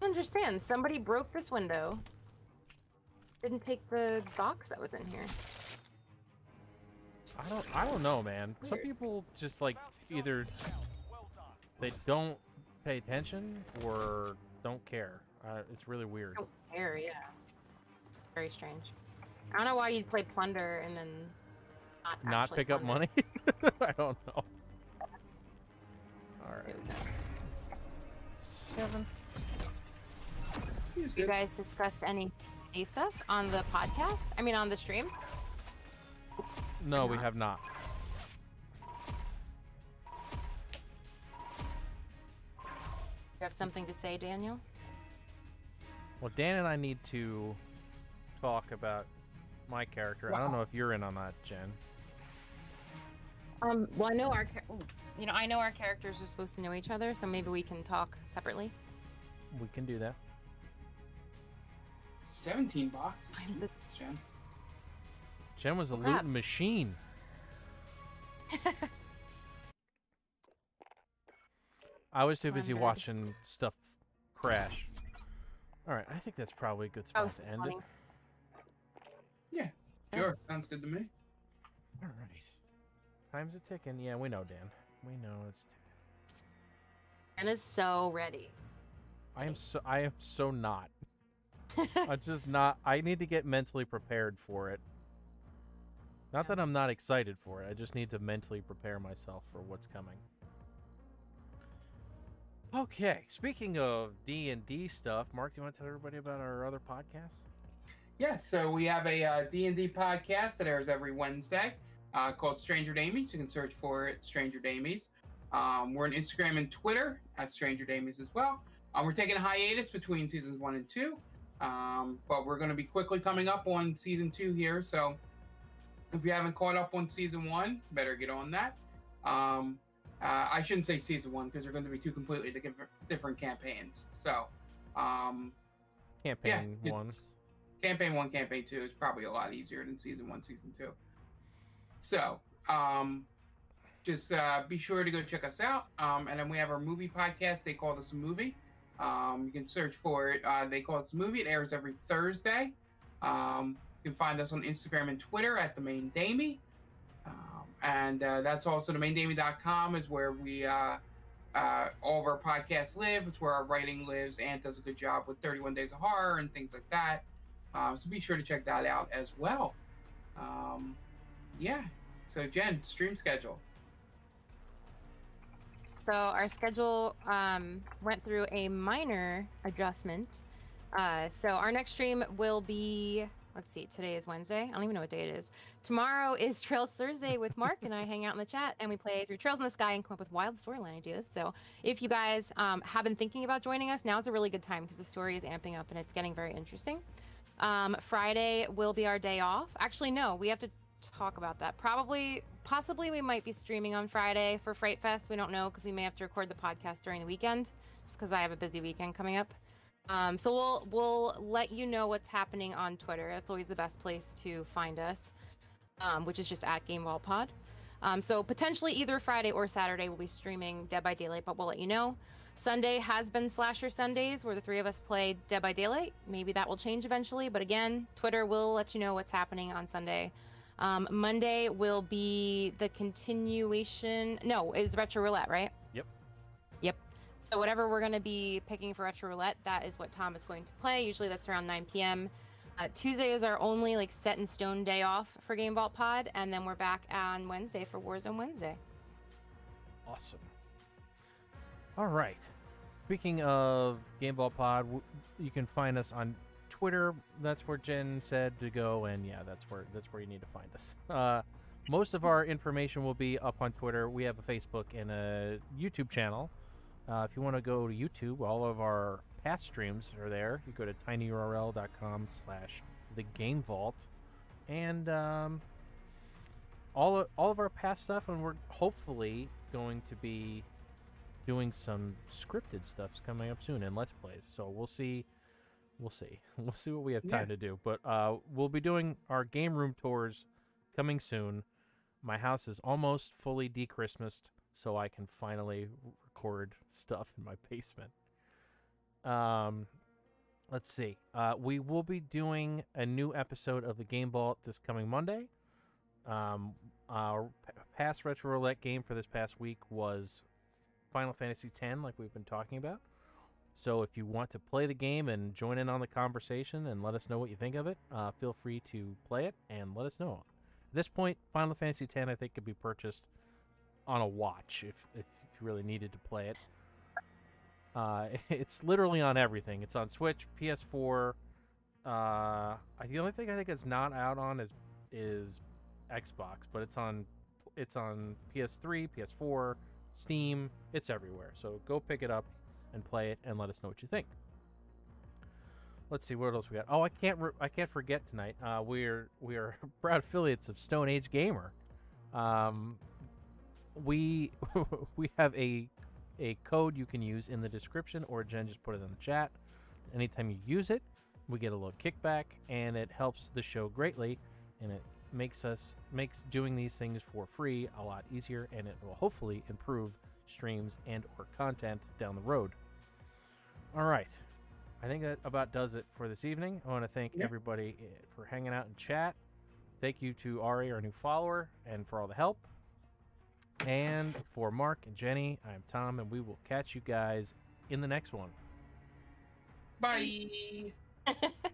I understand. Somebody broke this window. Didn't take the box that was in here. I don't. I don't know, man. Some people just like either they don't pay attention or don't care. Uh, it's really weird. Don't care, yeah. Very strange. I don't know why you'd play plunder and then not, Not actually pick up money. I don't know. All right. It was nuts. Seventh. He was You guys discussed any D stuff on the podcast? I mean, on the stream? No, we have not. You have something to say, Daniel? Well, Dan and I need to talk about my character. I don't know if you're in on that, Jen. Um, well, I know our, char- ooh, you know, I know our characters are supposed to know each other, so maybe we can talk separately. We can do that. 17 boxes. I'm Jen. Jen was a Oh, crap. looting machine. I was too busy good. watching stuff crash. All right, I think that's probably a good spot to end funny. it. Yeah. Sure, sounds good to me. All right. Time's a ticking. Yeah, we know, Dan. We know it's ticking. And is so ready. I am so I am so not. I'm just not. I need to get mentally prepared for it. Not that I'm not excited for it. I just need to mentally prepare myself for what's coming. Okay, speaking of D and D stuff, Mark, do you want to tell everybody about our other podcasts? Yeah, so we have a uh, D&D podcast that airs every Wednesday uh, called Stranger Damies. You can search for it, Stranger Damies. Um, we're on Instagram and Twitter at Stranger Damies as well. Um, we're taking a hiatus between seasons one and two, um, but we're going to be quickly coming up on season two here. So if you haven't caught up on season one, better get on that. Uh, I shouldn't say season one because they're going to be two completely different, different campaigns. So um, Campaign yeah, one. Campaign one, campaign two is probably a lot easier than season one, season two. So, um, just uh, be sure to go check us out. Um, and then we have our movie podcast. They call this a movie. Um, you can search for it. Uh, they call this a movie. It airs every Thursday. Um, you can find us on Instagram and Twitter at the main Damie. And uh, that's also the maindamie.com is where we uh, uh, all of our podcasts live. It's where our writing lives. Ant does a good job with 31 Days of Horror and things like that. Um, so be sure to check that out as well. Um, yeah. So Jen, stream schedule. So our schedule um, went through a minor adjustment. Uh, so our next stream will be. Let's see. Today is Wednesday. I don't even know what day it is. Tomorrow is Trails Thursday with Mark and I hang out in the chat and we play through Trails in the Sky and come up with wild storyline ideas. So if you guys um, have been thinking about joining us, now's a really good time because the story is amping up and it's getting very interesting. Um, Friday will be our day off. Actually, no, we have to talk about that. Probably, possibly, we might be streaming on Friday for Fright Fest. We don't know because we may have to record the podcast during the weekend, just because I have a busy weekend coming up. Um, so we'll we'll let you know what's happening on Twitter. That's always the best place to find us, um, which is just at Game Vault Pod. Um, so potentially either Friday or Saturday we'll be streaming Dead by Daylight, but we'll let you know. Sunday has been Slasher Sundays, where the three of us play Dead by Daylight. Maybe that will change eventually, but again, Twitter will let you know what's happening on Sunday. Um, Monday will be the continuation. No, is Retro Roulette, right? So whatever we're going to be picking for Retro Roulette, that is what Tom is going to play. Usually that's around 9 p.m. Uh, Tuesday is our only like set in stone day off for Game Vault Pod, and then we're back on Wednesday for Warzone Wednesday. Awesome. All right. Speaking of Game Vault Pod, w- you can find us on Twitter. That's where Jen said to go, and yeah, that's where that's where you need to find us. Uh, most of our information will be up on Twitter. We have a Facebook and a YouTube channel. Uh, if you want to go to YouTube, all of our past streams are there. You go to tinyurl.com slash the game vault. And um, all of, all of our past stuff, and we're hopefully going to be doing some scripted stuffs coming up soon and let's plays. So we'll see. We'll see. We'll see what we have time to do. But uh, we'll be doing our game room tours coming soon. My house is almost fully de-Christmased, so I can finally record stuff in my basement. Um, let's see. Uh, we will be doing a new episode of the Game Vault this coming Monday. Um, our past retro roulette game for this past week was Final Fantasy X, like we've been talking about. So if you want to play the game and join in on the conversation and let us know what you think of it, uh, feel free to play it and let us know. At this point, Final Fantasy X, I think, could be purchased on a watch if, if you really needed to play it. Uh, it's literally on everything. It's on Switch, PS4. Uh, the only thing I think it's not out on is is Xbox, but it's on it's on PS3, PS4, Steam. It's everywhere. So go pick it up and play it, and let us know what you think. Let's see what else we got. Oh, I can't re- I can't forget tonight. Uh, we're we are proud affiliates of Stone Age Gamer. Um, we we have a a code you can use in the description, or Jen just put it in the chat. Anytime you use it, we get a little kickback, and it helps the show greatly, and it makes us makes doing these things for free a lot easier, and it will hopefully improve streams and or content down the road. All right. I think that about does it for this evening. I want to thank Yeah. everybody eh, for hanging out in chat. Thank you to Ari, our new follower, and for all the help. And for Mark and Jenny, I'm Tom, and we will catch you guys in the next one. Bye.